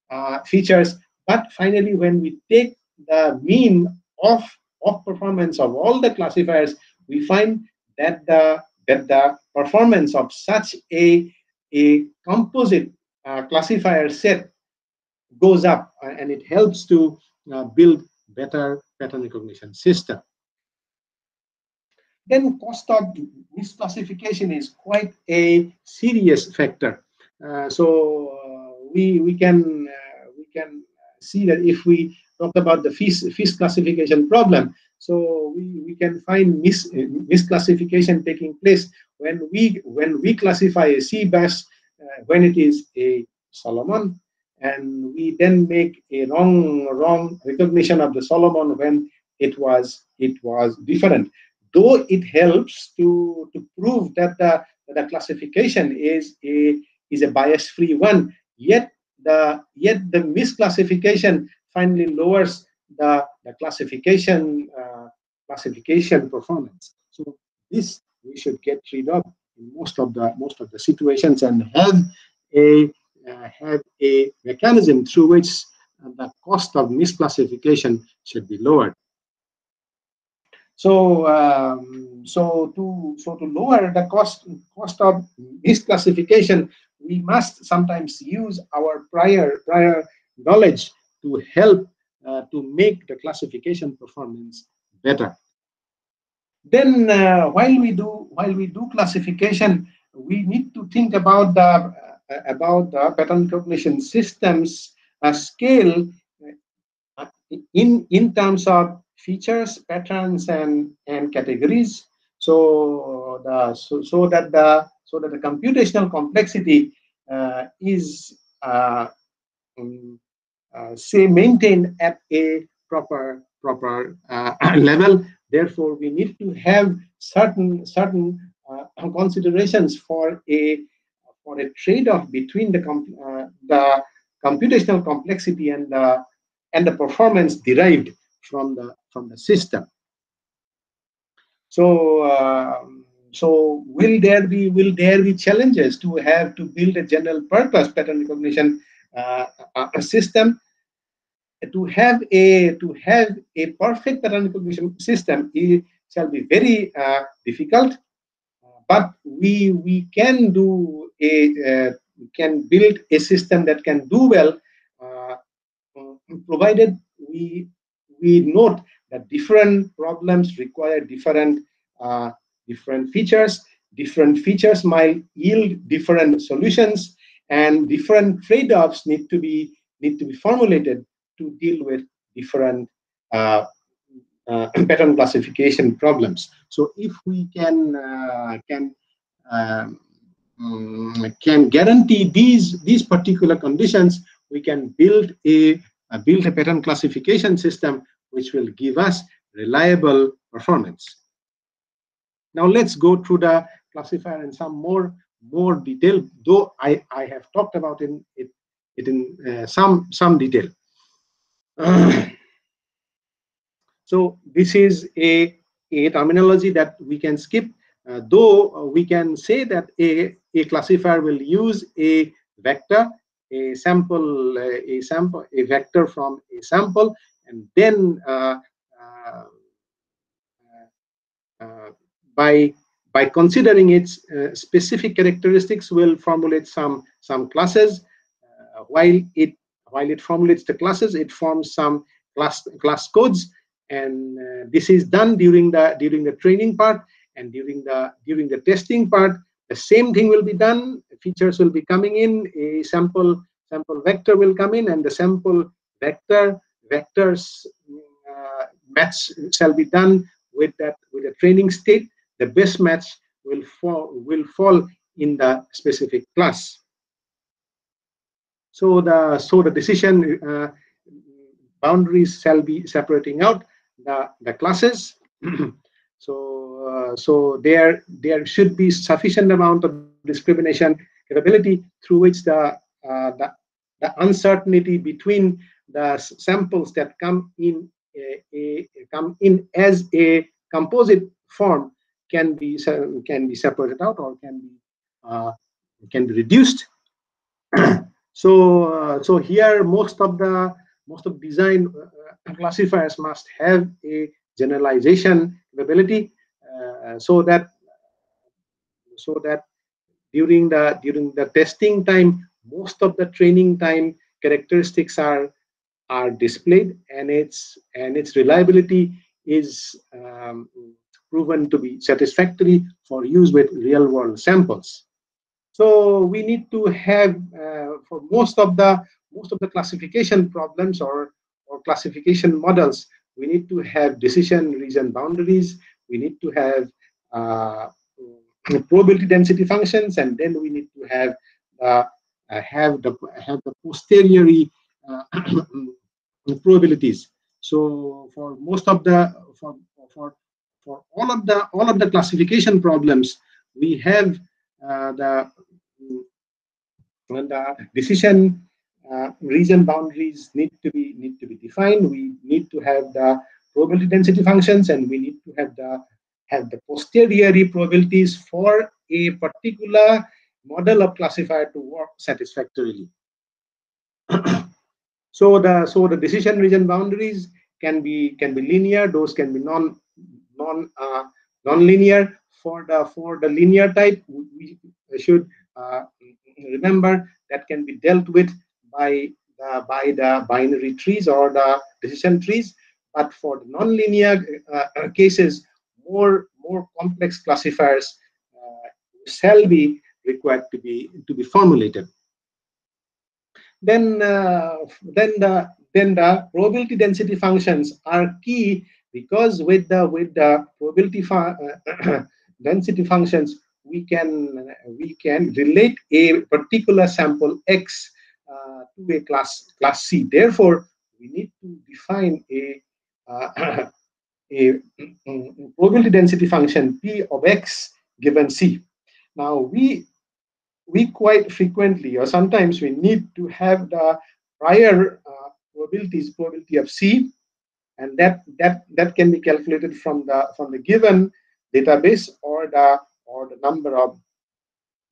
uh, features. But finally, when we take the mean of of performance of all the classifiers, we find that the that the performance of such a a composite uh, classifier set goes up uh, and it helps to uh, build better pattern recognition system. Then cost of misclassification is quite a serious factor. Uh, so uh, we we can uh, we can see that if we talk about the fees classification problem, so we, we can find mis misclassification taking place when we when we classify a sea bass uh, when it is a salmon, and we then make a wrong wrong recognition of the salmon when it was it was different. Though it helps to to prove that the the classification is a is a bias-free one, yet the yet the misclassification finally lowers the, the classification uh, classification performance. So this we should get rid of in most of the most of the situations and have a uh, have a mechanism through which the cost of misclassification should be lowered. So, um, so to so to lower the cost cost of misclassification, we must sometimes use our prior prior knowledge to help uh, to make the classification performance better. Then, uh, while we do while we do classification, we need to think about the uh, about the pattern recognition systems uh, scale uh, in in terms of features, patterns, and and categories. So the so, so that the so that the computational complexity is uh, say maintained at a proper proper uh, level. Therefore, we need to have certain certain uh, considerations for a for a trade-off between the the computational complexity and the and the performance derived from the from the system. So um, so will there be will there be challenges to have to build a general purpose pattern recognition uh, a system to have a to have a perfect pattern recognition system it shall be very uh, difficult. But we we can do a uh, can build a system that can do well uh, provided we we note that different problems require different uh, different features. Different features might yield different solutions and different trade-offs need to be need to be formulated to deal with different uh, uh, pattern classification problems. So if we can uh, can um, can guarantee these these particular conditions, we can build a, a build a pattern classification system which will give us reliable performance. Now let's go through the classifier in some more more detail, though I, I have talked about in, it, it in uh, some some detail. so this is a, a terminology that we can skip, uh, though uh, we can say that a, a classifier will use a vector, a sample, uh, a sample, a vector from a sample, and then uh, by by considering its specific characteristics, will formulate some some classes. while it while it formulates the classes, it forms some class class codes, and uh, this is done during the during the training part and during the during the testing part. The same thing will be done. Features will be coming in. A sample sample vector will come in, and the sample vector vectors uh, match shall be done with that with a training state. The best match will fall will fall in the specific class. So the so the decision uh, boundaries shall be separating out the the classes. so uh, so there there should be sufficient amount of discrimination capability through which the uh, the, the uncertainty between the samples that come in a, a, come in as a composite form can be can be separated out or can be uh, can be reduced. So, uh, so here most of the most of design uh, classifiers must have a generalization capability uh, so that so that during the during the testing time most of the training time characteristics are are displayed and its and its reliability is um, proven to be satisfactory for use with real world samples so we need to have uh, for most of the most of the classification problems or or classification models, we need to have decision region boundaries. We need to have uh, probability density functions, and then we need to have uh, have the have the posteriori uh, probabilities. So for most of the for all of the all of the classification problems, we have uh, the the decision uh, region boundaries need to be need to be defined. We need to have the probability density functions and we need to have the have the posteriori probabilities for a particular model of classifier to work satisfactorily. so the so the decision region boundaries can be can be linear those can be non non uh, non-linear for the for the linear type we should uh, remember that can be dealt with by the by the binary trees or the decision trees. But for the non-linear uh, cases more more complex classifiers uh, shall be required to be to be formulated. Then uh, then the then the probability density functions are key because with the with the probability uh, density functions we can we can relate a particular sample x uh, to a class class c. Therefore we need to define a uh, a probability density function p of x given c. Now we we quite frequently or sometimes we need to have the prior uh, probabilities probability of c and that that that can be calculated from the from the given database or the or the number of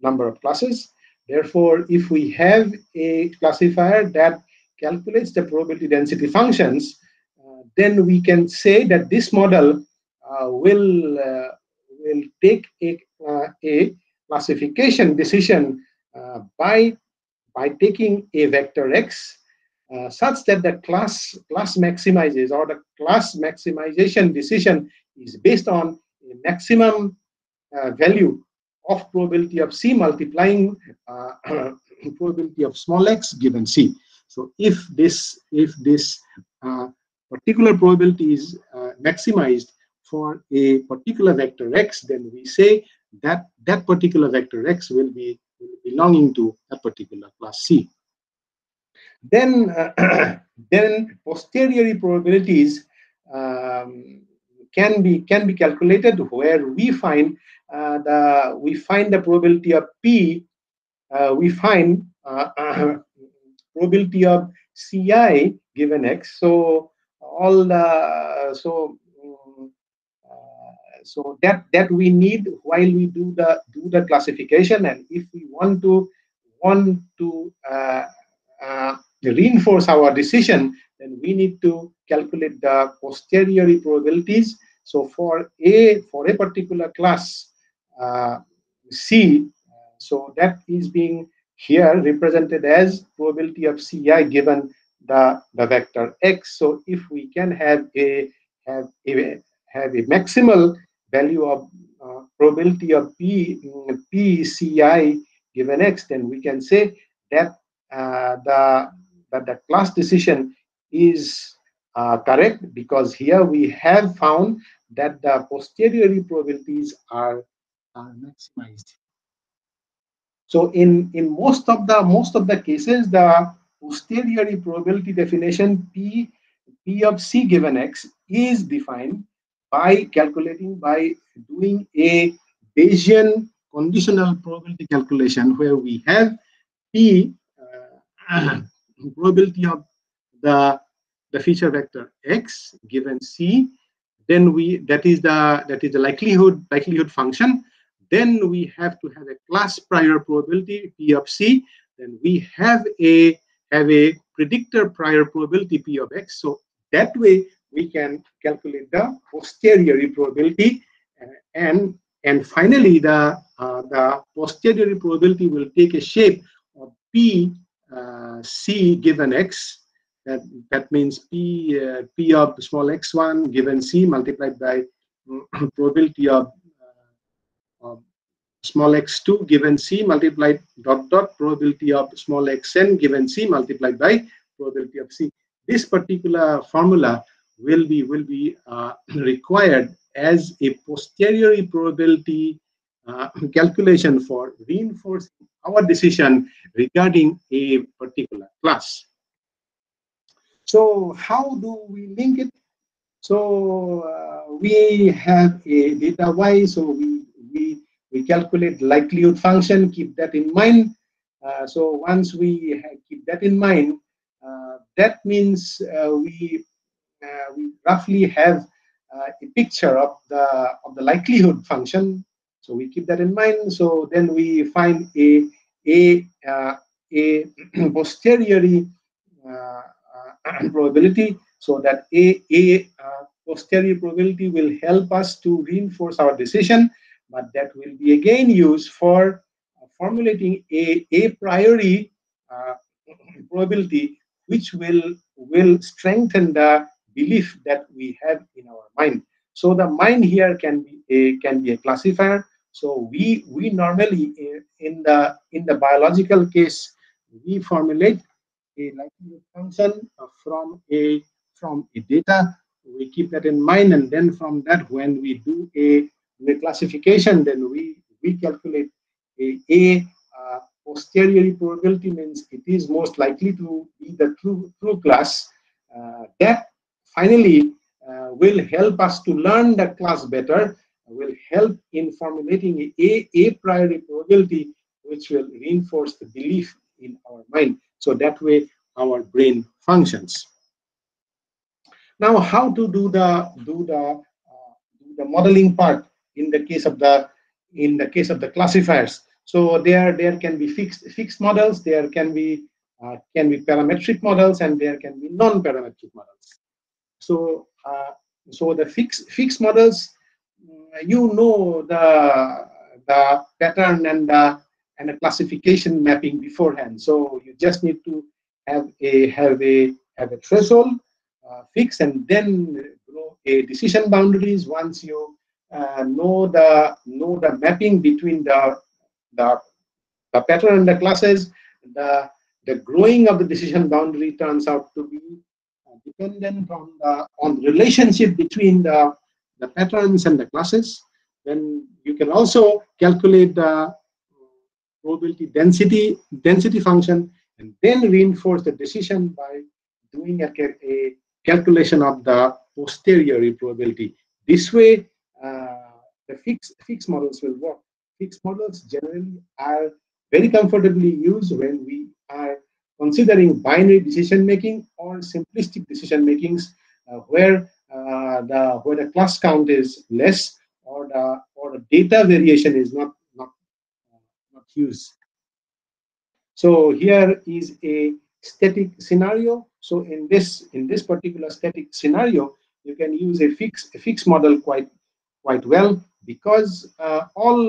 number of classes. Therefore if we have a classifier that calculates the probability density functions uh, then we can say that this model uh, will uh, will take a, uh, a classification decision uh, by by taking a vector x uh, such that the class class maximizes or the class maximization decision is based on a maximum uh, value of probability of c multiplying uh, probability of small x given c so if this if this uh, particular probability is uh, maximized for a particular vector x then we say that that particular vector x will be belonging to a particular class C. Then, uh, then posteriori probabilities um, can be can be calculated where we find uh, the we find the probability of p uh, we find uh, probability of ci given x. So all the so so that that we need while we do the do the classification. And if we want to want to uh, uh, reinforce our decision then we need to calculate the posteriori probabilities. So for a for a particular class uh, c so that is being here represented as probability of ci given the the vector x. So if we can have a have a have a maximal value of uh, probability of P, PCI given X, then we can say that uh, the that the class decision is uh, correct because here we have found that the posteriori probabilities are, are maximized. So in in most of the most of the cases, the posteriori probability definition P P of C given X is defined by calculating by doing a Bayesian conditional probability calculation where we have p uh, probability of the the feature vector x given c then we that is the that is the likelihood likelihood function. Then we have to have a class prior probability p of c. Then we have a have a predictor prior probability p of x. So that way we can calculate the posteriori probability uh, and and finally the uh, the posteriori probability will take a shape of p uh, c given x that that means p uh, p of small x1 given c multiplied by probability of, uh, of small x2 given c multiplied dot dot probability of small xn given c multiplied by probability of c. This particular formula will be will be uh, required as a posteriori probability uh, calculation for reinforcing our decision regarding a particular class. So how do we link it? So uh, we have a data y, so we, we, we calculate likelihood function, keep that in mind. Uh, so once we keep that in mind, uh, that means uh, we we roughly have a picture of the of the likelihood function. So we keep that in mind. So then we find a a uh, a posteriori uh, uh, probability so that a a posterior probability will help us to reinforce our decision, but that will be again used for formulating a a priori probability which will will strengthen the belief that we have in our mind. So the mind here can be a can be a classifier. So we we normally in the in the biological case we formulate a likelihood function from a from a data. We keep that in mind, and then from that, when we do a, a classification, then we we calculate a, a uh, posteriori probability means it is most likely to be the true true class. Uh, that finally uh, will help us to learn the class better. Will help in formulating a a priori probability, which will reinforce the belief in our mind. So that way our brain functions. Now, how to do the do the uh, the modeling part in the case of the in the case of the classifiers? So there there can be fixed fixed models, there can be uh, can be parametric models, and there can be non-parametric models. So uh, so the fixed fixed models, you know the the pattern and the and a classification mapping beforehand. So you just need to have a have a have a threshold uh, fix and then know a decision boundaries once you uh, know the know the mapping between the the the pattern and the classes the the growing of the decision boundary turns out to be uh, dependent on the on the relationship between the the patterns and the classes then you can also calculate the probability density density function and then reinforce the decision by doing a, a calculation of the posteriori probability. This way, uh, the fixed fixed models will work. Fixed models generally are very comfortably used when we are considering binary decision making or simplistic decision makings uh, where the where the class count is less or the or the data variation is not not not used. So here is a static scenario. So in this in this particular static scenario, you can use a fixed a fixed model quite quite well because uh, all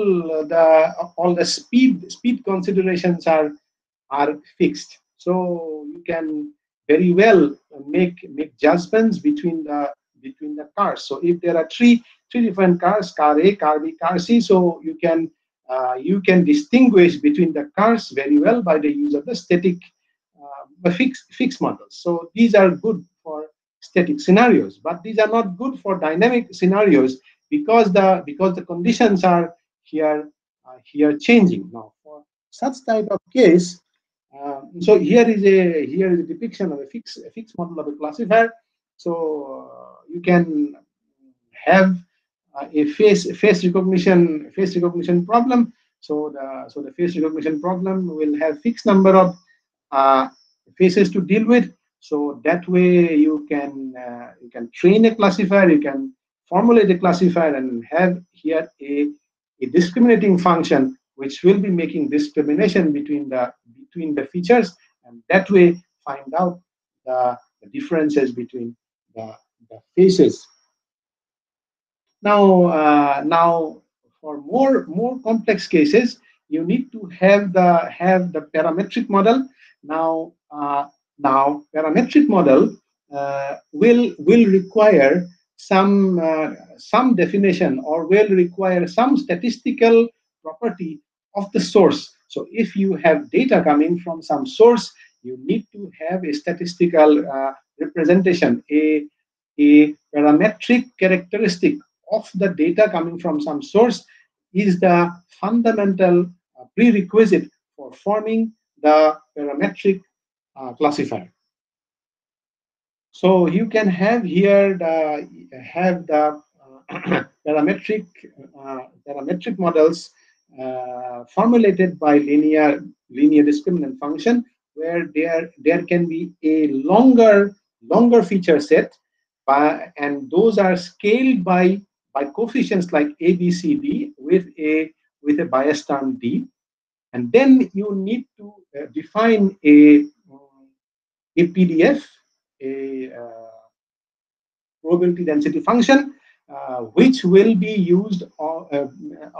the all the speed speed considerations are are fixed. So you can very well make make judgments between the between the cars. So if there are three three different cars, car A, car B, car C, so you can uh, you can distinguish between the cars very well by the use of the static uh, fixed, fixed models. So these are good for static scenarios, but these are not good for dynamic scenarios because the because the conditions are here uh, here changing now. For such type of case, uh, so here is a here is a depiction of a fixed a fixed model of a classifier. So uh, you can have uh, a face face recognition face recognition problem. So the so the face recognition problem will have fixed number of uh, faces to deal with. So that way you can uh, you can train a classifier, you can formulate a classifier, and have here a a discriminating function which will be making discrimination between the between the features, and that way find out the, the differences between the, the faces. Now, uh, now for more more complex cases, you need to have the have the parametric model. Now, uh, now parametric model uh, will will require some uh, some definition or will require some statistical property of the source. So if you have data coming from some source, you need to have a statistical uh, representation, a, a parametric characteristic of the data coming from some source is the fundamental uh, prerequisite for forming the parametric uh, classifier. So you can have here the have the uh, parametric uh, parametric models uh, formulated by linear linear discriminant function where there there can be a longer longer feature set by, and those are scaled by by coefficients like A, B, C, D with a with a bias term D, and then you need to uh, define a a PDF, a uh, probability density function, uh, which will be used or, uh,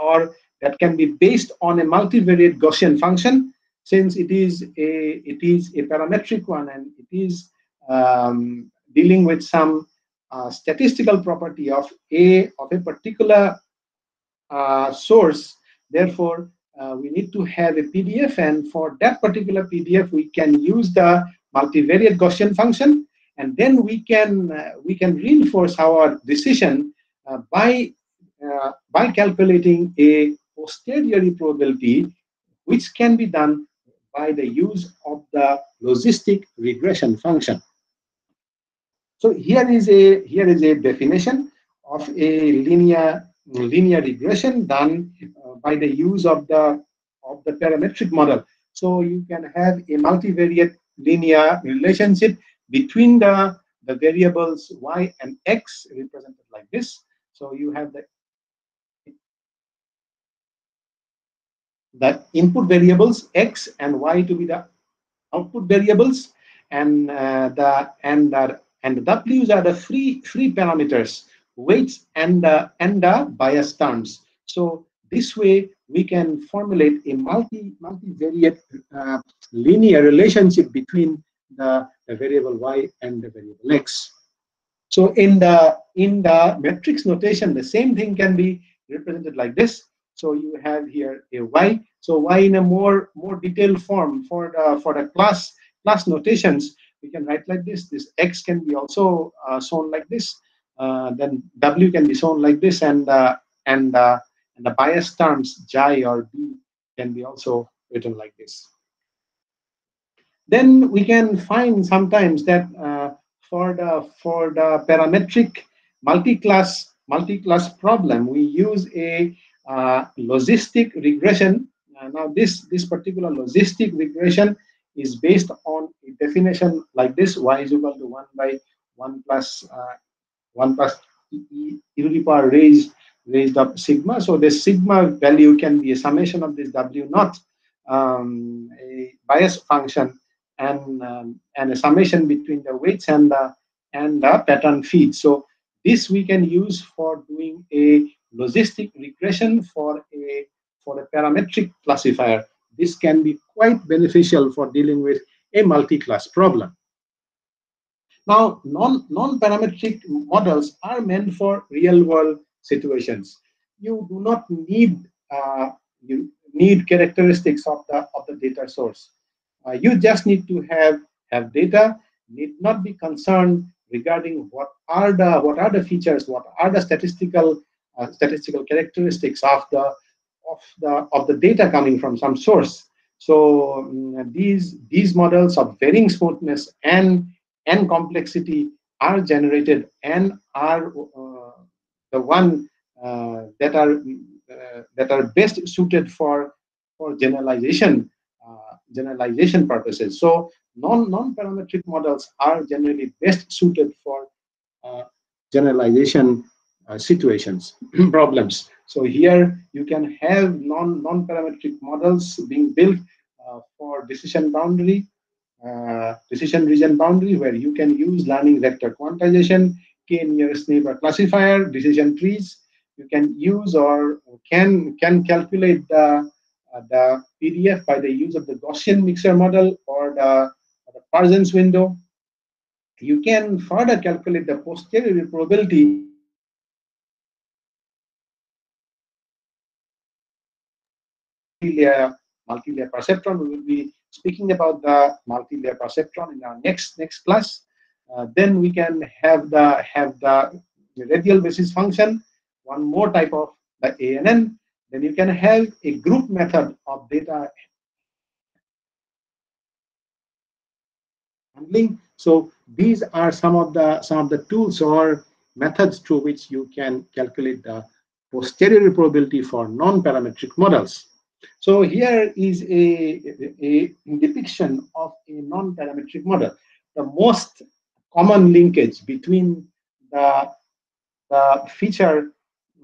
or that can be based on a multivariate Gaussian function. Since it is a it is a parametric one and it is um, dealing with some uh, statistical property of a of a particular uh, source therefore uh, we need to have a pdf and for that particular pdf we can use the multivariate gaussian function and then we can uh, we can reinforce our decision uh, by uh, by calculating a posteriori probability which can be done by the use of the logistic regression function. So here is a here is a definition of a linear linear regression done uh, by the use of the of the parametric model. So you can have a multivariate linear relationship between the the variables y and x represented like this. So you have the the input variables x and y to be the output variables and uh, the and the and the w's are the free free parameters weights and the and the bias terms. So this way we can formulate a multi multivariate uh, linear relationship between the, the variable y and the variable x. So in the in the matrix notation the same thing can be represented like this. So you have here a y. So y in a more more detailed form for the for the class class notations, we can write like this. This x can be also uh, shown like this. Uh, then w can be shown like this, and uh, and uh, and the bias terms j or b can be also written like this. Then we can find sometimes that uh, for the for the parametric multi-class multi-class problem, we use a uh, logistic regression. Now, this, this particular logistic regression is based on a definition like this, y is equal to 1 by 1 plus, uh, 1 plus e, to the power raised, raised up sigma. So the sigma value can be a summation of this w naught, um, a bias function, and, um, and a summation between the weights and the, and the pattern feed. So this we can use for doing a logistic regression for a for a parametric classifier. This can be quite beneficial for dealing with a multi-class problem. Now, non, non-parametric models are meant for real-world situations. You do not need uh, you need characteristics of the of the data source. Uh, you just need to have have data. Need not be concerned regarding what are the what are the features, what are the statistical uh, statistical characteristics of the of the of the data coming from some source. So um, these these models of varying smoothness and and complexity are generated and are uh, the one uh, that are uh, that are best suited for for generalization uh, generalization purposes. So non non parametric models are generally best suited for uh, generalization situations, problems. So here you can have non, non-parametric models being built uh, for decision boundary, uh, decision region boundary, where you can use learning vector quantization, k nearest neighbor classifier, decision trees. You can use or can can calculate the uh, the PDF by the use of the Gaussian mixture model or the, or the Parzen window. You can further calculate the posterior probability multi-layer perceptron. We will be speaking about the multi-layer perceptron in our next next class. Uh, then we can have the have the, the radial basis function, one more type of the ANN. Then you can have a group method of data handling. So these are some of the some of the tools or methods through which you can calculate the posterior probability for non-parametric models. So here is a, a, a depiction of a non-parametric model. The most common linkage between the, the feature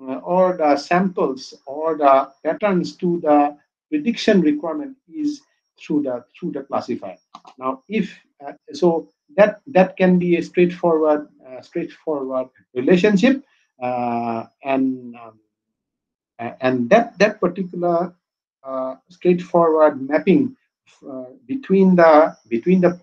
uh, or the samples or the patterns to the prediction requirement is through the through the classifier. Now, if uh, so, that that can be a straightforward uh, straightforward relationship, uh, and um, and that that particular straightforward mapping uh, between the between the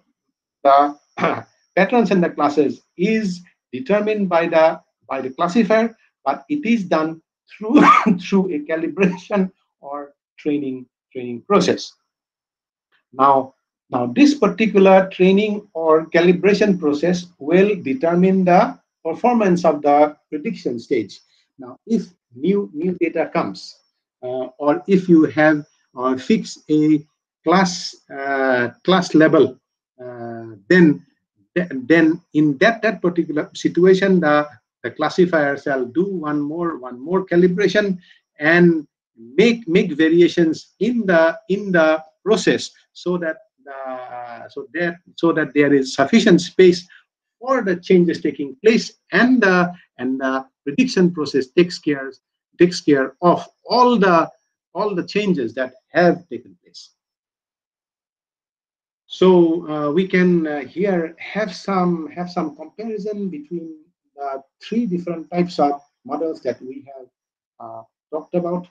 the patterns and the classes is determined by the by the classifier, but it is done through through a calibration or training training process. Now, now this particular training or calibration process will determine the performance of the prediction stage. Now, if new new data comes, uh, or if you have or fix a class uh, class level, uh, then then in that that particular situation, the the classifier shall do one more one more calibration and make make variations in the in the process so that so that so that there is sufficient space for the changes taking place and the and the prediction process takes care takes care of all the all the changes that have taken place so uh, we can uh, here have some have some comparison between the three different types of models that we have uh, talked about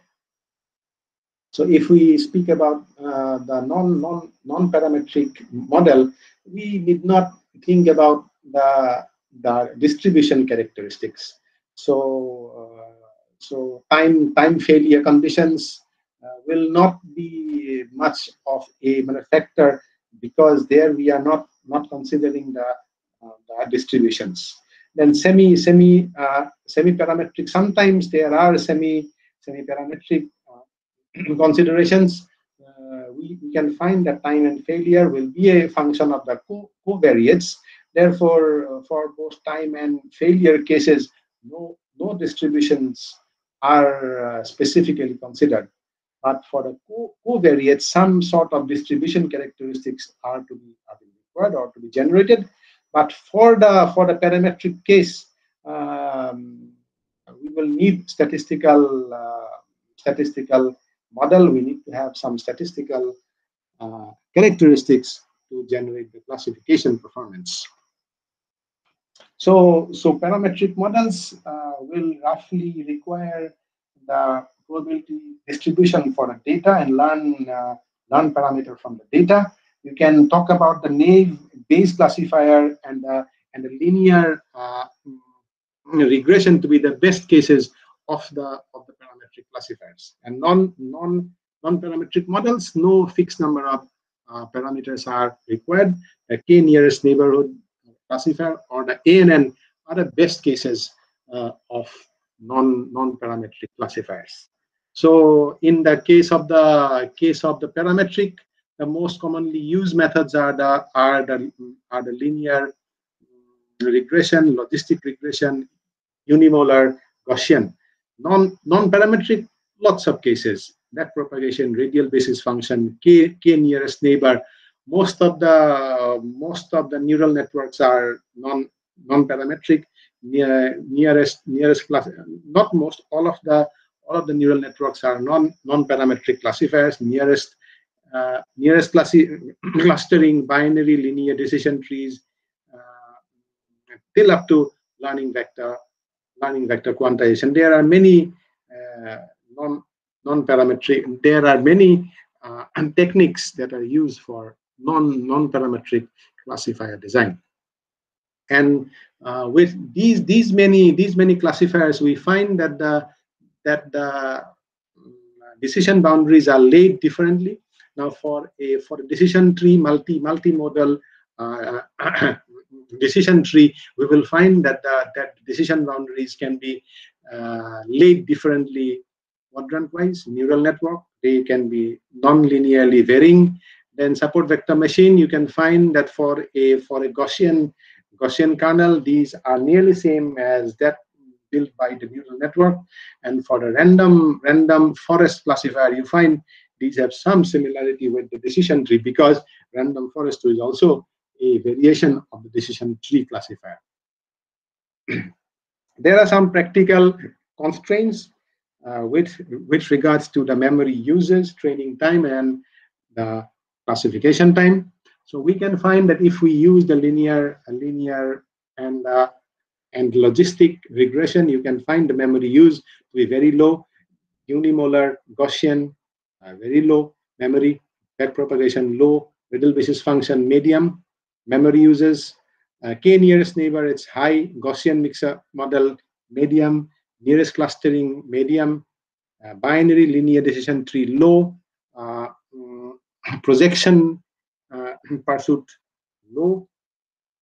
so if we speak about uh, the non, non, non-parametric model, we need not think about the, the distribution characteristics. So, uh, so time, time failure conditions uh, will not be much of a factor because there we are not, not considering the, uh, the distributions. Then semi, semi, uh, semi-parametric, sometimes there are semi, semi-parametric considerations, uh, we, we, can find that time and failure will be a function of the co covariates. Therefore, uh, for both time and failure cases, no, no distributions are uh, specifically considered. But for the co covariates, some sort of distribution characteristics are to be, are to be required or to be generated. But for the for the parametric case, um, we will need statistical uh, statistical model, we need to have some statistical uh, characteristics to generate the classification performance. So, so parametric models uh, will roughly require the probability distribution for the data and learn uh, learn parameter from the data. You can talk about the naive Bayes classifier and uh, and the linear uh, regression to be the best cases of the of the parametric classifiers. And non non non parametric models, no fixed number of uh, parameters are required. The k nearest neighborhood classifier or the ANN are the best cases uh, of non non parametric classifiers. So in the case of the case of the parametric, the most commonly used methods are the are the are the linear regression, logistic regression, unimodal, Gaussian. Non, non-parametric, lots of cases. Back propagation, radial basis function, k, k nearest neighbor. Most of the most of the neural networks are non non-parametric. Near, nearest nearest class, not most, all of the all of the neural networks are non non-parametric classifiers. Nearest uh, nearest classi clustering binary linear decision trees uh, till up to learning vector learning vector quantization. There are many uh, non non-parametric. There are many uh, techniques that are used for non non-parametric classifier design. And uh, with these these many these many classifiers, we find that the that the mm, decision boundaries are laid differently. Now, for a for a decision tree multi multimodal uh, decision tree, we will find that the, that decision boundaries can be uh, laid differently quadrant-wise, neural network. They can be non-linearly varying. Then support vector machine, you can find that for a for a Gaussian Gaussian kernel, these are nearly same as that built by the neural network. And for the random random forest classifier, you find these have some similarity with the decision tree because random forest is also a variation of the decision tree classifier. There are some practical constraints uh, with, with regards to the memory uses, training time, and the classification time. So we can find that if we use the linear, linear and uh, and logistic regression, you can find the memory use to be very low, unimodal, Gaussian, uh, very low memory, backpropagation low, Radial basis function medium, memory uses, uh, k nearest neighbor it's high, Gaussian mixture model medium, nearest clustering medium, uh, binary linear decision tree low, projection uh, pursuit low.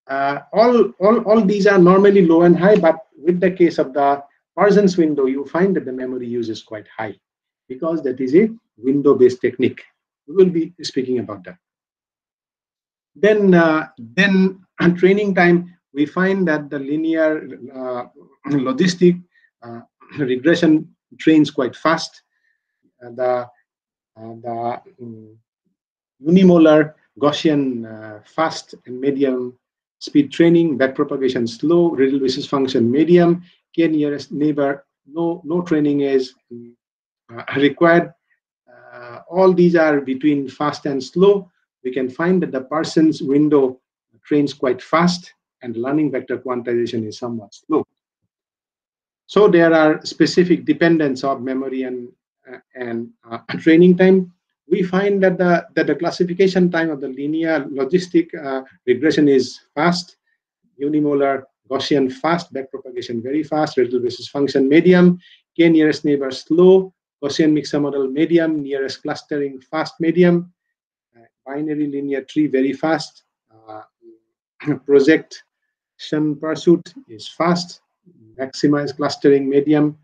Uh, all, all, all these are normally low and high, but with the case of the Parzen window, you find that the memory use is quite high because that is a window-based technique. We will be speaking about that. Then, uh, then training time, we find that the linear uh, logistic uh, regression trains quite fast. Uh, the uh, the um, unimodal Gaussian uh, fast and medium speed training, backpropagation slow, radial basis function medium, k nearest neighbor, no, no training is uh, required. Uh, all these are between fast and slow. We can find that the Parzen window trains quite fast and learning vector quantization is somewhat slow. So there are specific dependence of memory and, uh, and uh, training time. We find that the, that the classification time of the linear logistic uh, regression is fast, unimodal Gaussian fast, backpropagation very fast, radial basis function medium, k nearest neighbor slow, Gaussian mixture model medium, nearest clustering fast medium, uh, binary linear tree very fast, uh, projection pursuit is fast, maximize clustering medium,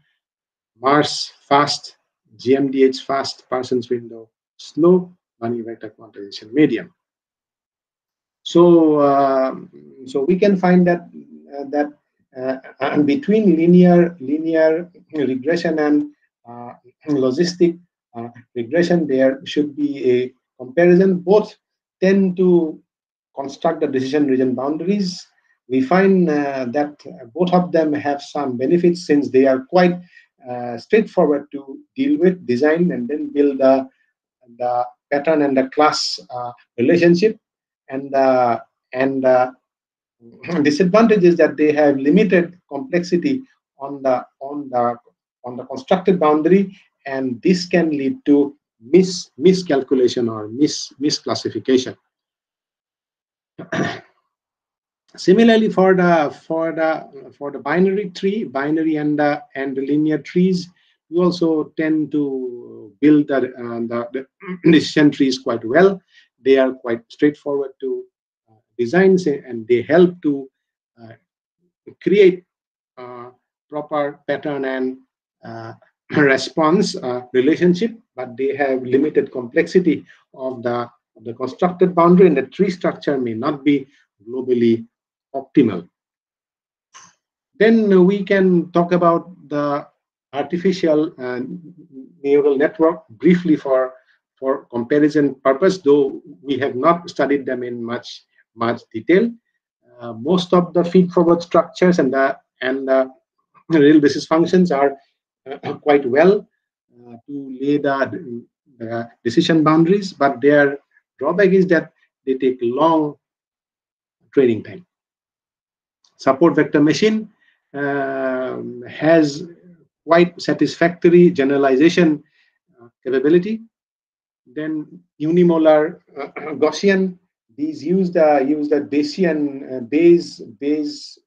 Mars fast, GMDH fast, Parzen window slow, bunny vector quantization medium. So, uh, so we can find that uh, that uh, between linear linear regression and uh, logistic uh, regression, there should be a comparison. Both tend to construct the decision region boundaries. We find uh, that both of them have some benefits since they are quite straightforward to deal with, design, and then build the, the uh, pattern and the class uh, relationship. And uh, and disadvantage is that they have limited complexity on the on the on the constructed boundary and this can lead to mis miscalculation or mis misclassification similarly for the for the for the binary tree binary and the and linear trees you also tend to build the, uh, the, the decision trees quite well they are quite straightforward to uh, design and they help to uh, create uh, proper pattern and uh, response relationship, but they have limited complexity of the, of the constructed boundary and the tree structure may not be globally optimal. Then we can talk about the artificial uh, neural network briefly for for comparison purpose, though we have not studied them in much much detail. Uh, most of the feed-forward structures and the and the radial basis functions are uh, quite well uh, to lay the, the decision boundaries, but their drawback is that they take long training time. Support vector machine uh, has quite satisfactory generalization uh, capability. Then unimodal uh, Gaussian, these use the use the Bayesian uh, Bayes Bayes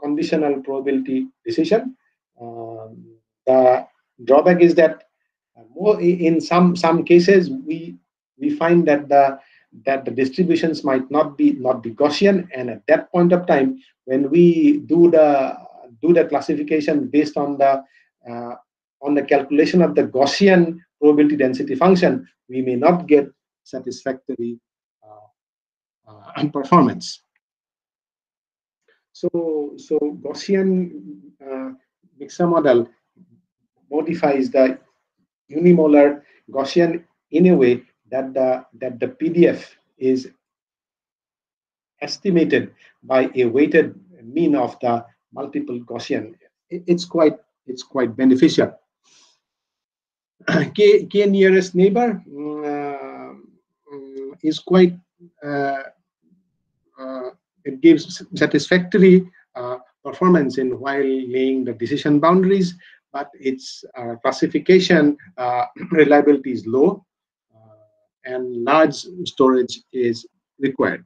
conditional probability decision um, the drawback is that uh, more in some some cases we we find that the that the distributions might not be not be Gaussian, and at that point of time, when we do the do the classification based on the uh, on the calculation of the Gaussian probability density function, we may not get satisfactory uh, uh, performance. So so Gaussian uh, mixture model modifies the unimodal Gaussian in a way that the that the PDF is estimated by a weighted mean of the multiple Gaussian, it's quite it's quite beneficial. K, K nearest neighbor uh, is quite uh, uh, it gives satisfactory uh, performance in while laying the decision boundaries, but its uh, classification uh, reliability is low and large storage is required.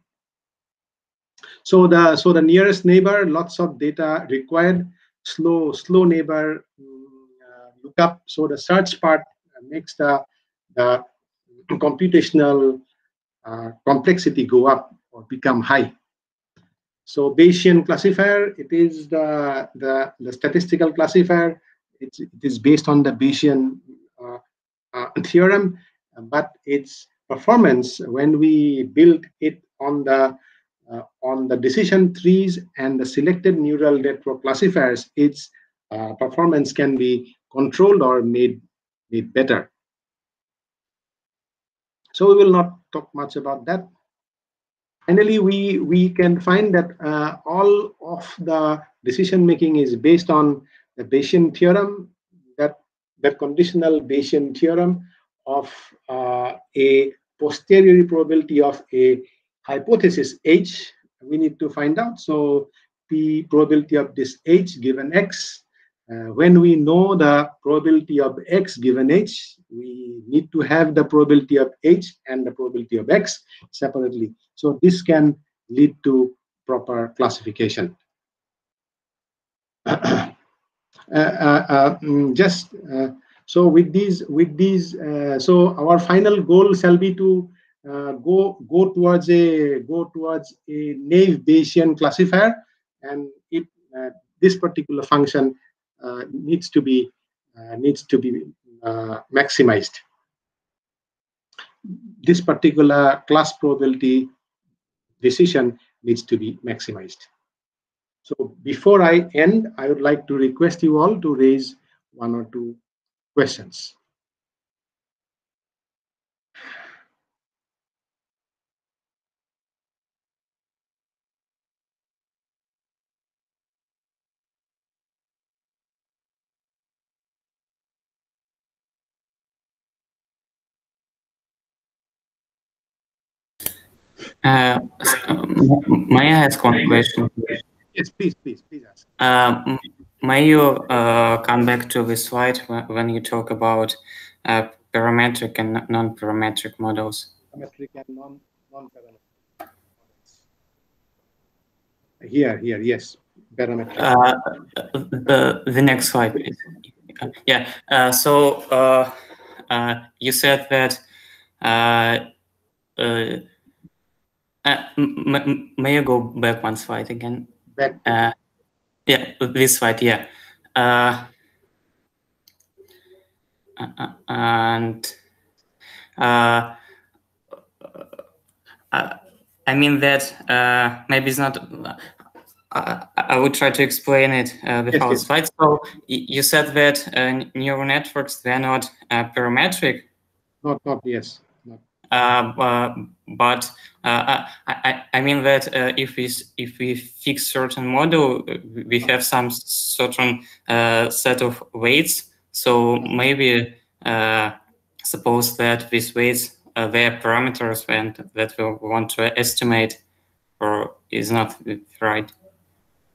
So the so the nearest neighbor, lots of data required. Slow slow neighbor uh, lookup. So the search part makes the the computational uh, complexity go up or become high. So Bayesian classifier, it is the the, the statistical classifier. It's, it is based on the Bayesian uh, uh, theorem, but its performance when we build it on the uh, on the decision trees and the selected neural network classifiers, its uh, performance can be controlled or made, made better. So we will not talk much about that. Finally, we, we can find that uh, all of the decision making is based on the Bayesian theorem, that, that conditional Bayesian theorem of uh, a posteriori probability of a hypothesis H, we need to find out. So P probability of this H given X. Uh, when we know the probability of X given H, we need to have the probability of H and the probability of X separately. So this can lead to proper classification. uh, uh, uh mm, just uh, so with these with these uh, so our final goal shall be to uh, go go towards a go towards a naive Bayesian classifier, and it uh, this particular function uh, needs to be uh, needs to be uh, maximized. This particular class probability decision needs to be maximized. So before I end, I would like to request you all to raise one or two questions. Uh, may I ask one question? Yes, please, please, please ask. Uh, may you uh, come back to the slide when you talk about uh, parametric and non-parametric models? Parametric and non non-parametric. Here, here, yes, parametric. Uh, the the next slide, please. Yeah. Uh, so uh, you said that. Uh, may I go back one slide again? Back. Uh, yeah, this slide, yeah. Uh, uh, uh and uh, uh, I mean that maybe it's not. I would try to explain it uh, without yes, slides. So you said that neural networks they're not parametric. Not, not yes. Uh, but uh, I, I mean that uh, if we if we fix certain model, we have some certain set of weights. So maybe suppose that these weights uh, their parameters and that we want to estimate or is not right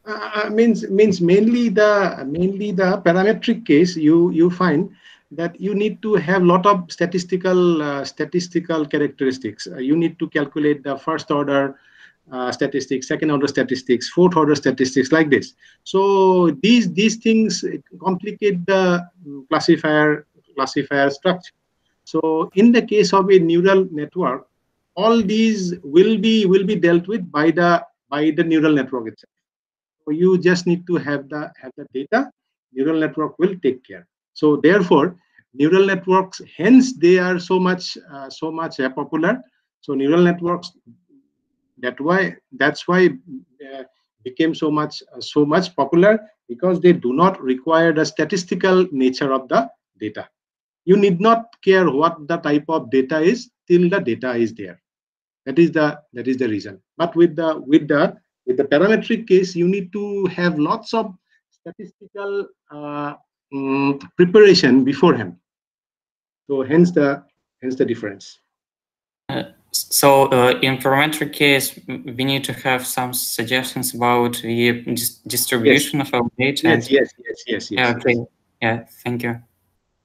uh, means means mainly the mainly the parametric case you you find that you need to have lot of statistical uh, statistical characteristics. Uh, you need to calculate the first order uh, statistics, second order statistics, fourth order statistics like this. So these these things complicate the classifier classifier structure. So in the case of a neural network, all these will be will be dealt with by the by the neural network itself. So you just need to have the have the data. Neural network will take care. So therefore, neural networks, hence they are so much uh, so much uh, popular. So neural networks, that why that's why uh, became so much uh, so much popular because they do not require the statistical nature of the data. You need not care what the type of data is till the data is there. That is the that is the reason. But with the with the with the parametric case, you need to have lots of statistical uh, um, preparation beforehand. So hence the hence the difference. Uh, so uh, in parametric case, we need to have some suggestions about the dis distribution yes. of our data. Yes, yes, yes, yes, yes. Yeah, okay. Yeah, thank you.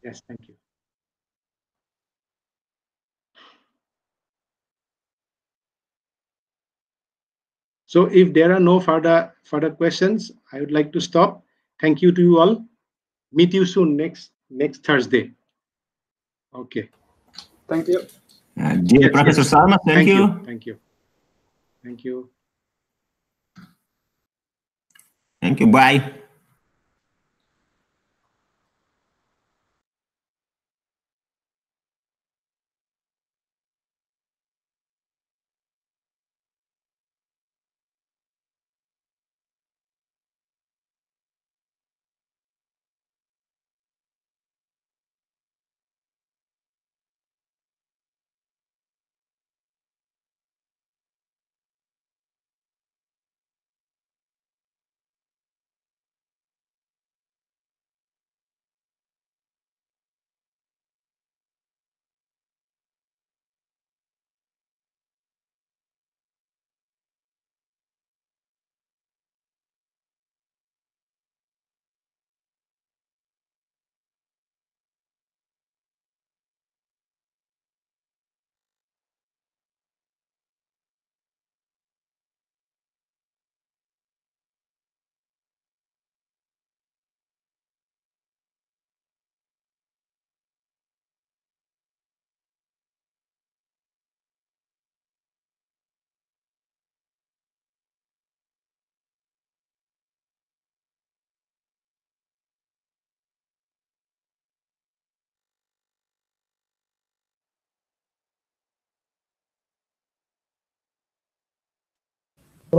Yes, thank you. So if there are no further further questions, I would like to stop. Thank you to you all. Meet you soon next next Thursday. Okay. Thank you. Uh, dear yes, Professor yes. Salma, thank, thank you. you. Thank you. Thank you. Thank you. Bye.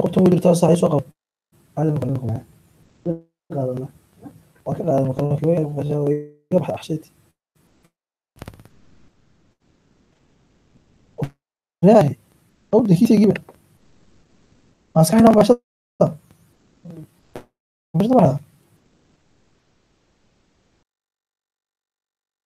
qoftan way jirtaa saa soo qabo macalin kalluunka ma qaadana waa ka qaadana kalluunka way baxshaa way ka baxday axshayti ilaahay awda kiisaygiiba maskaxina bashada bashada marada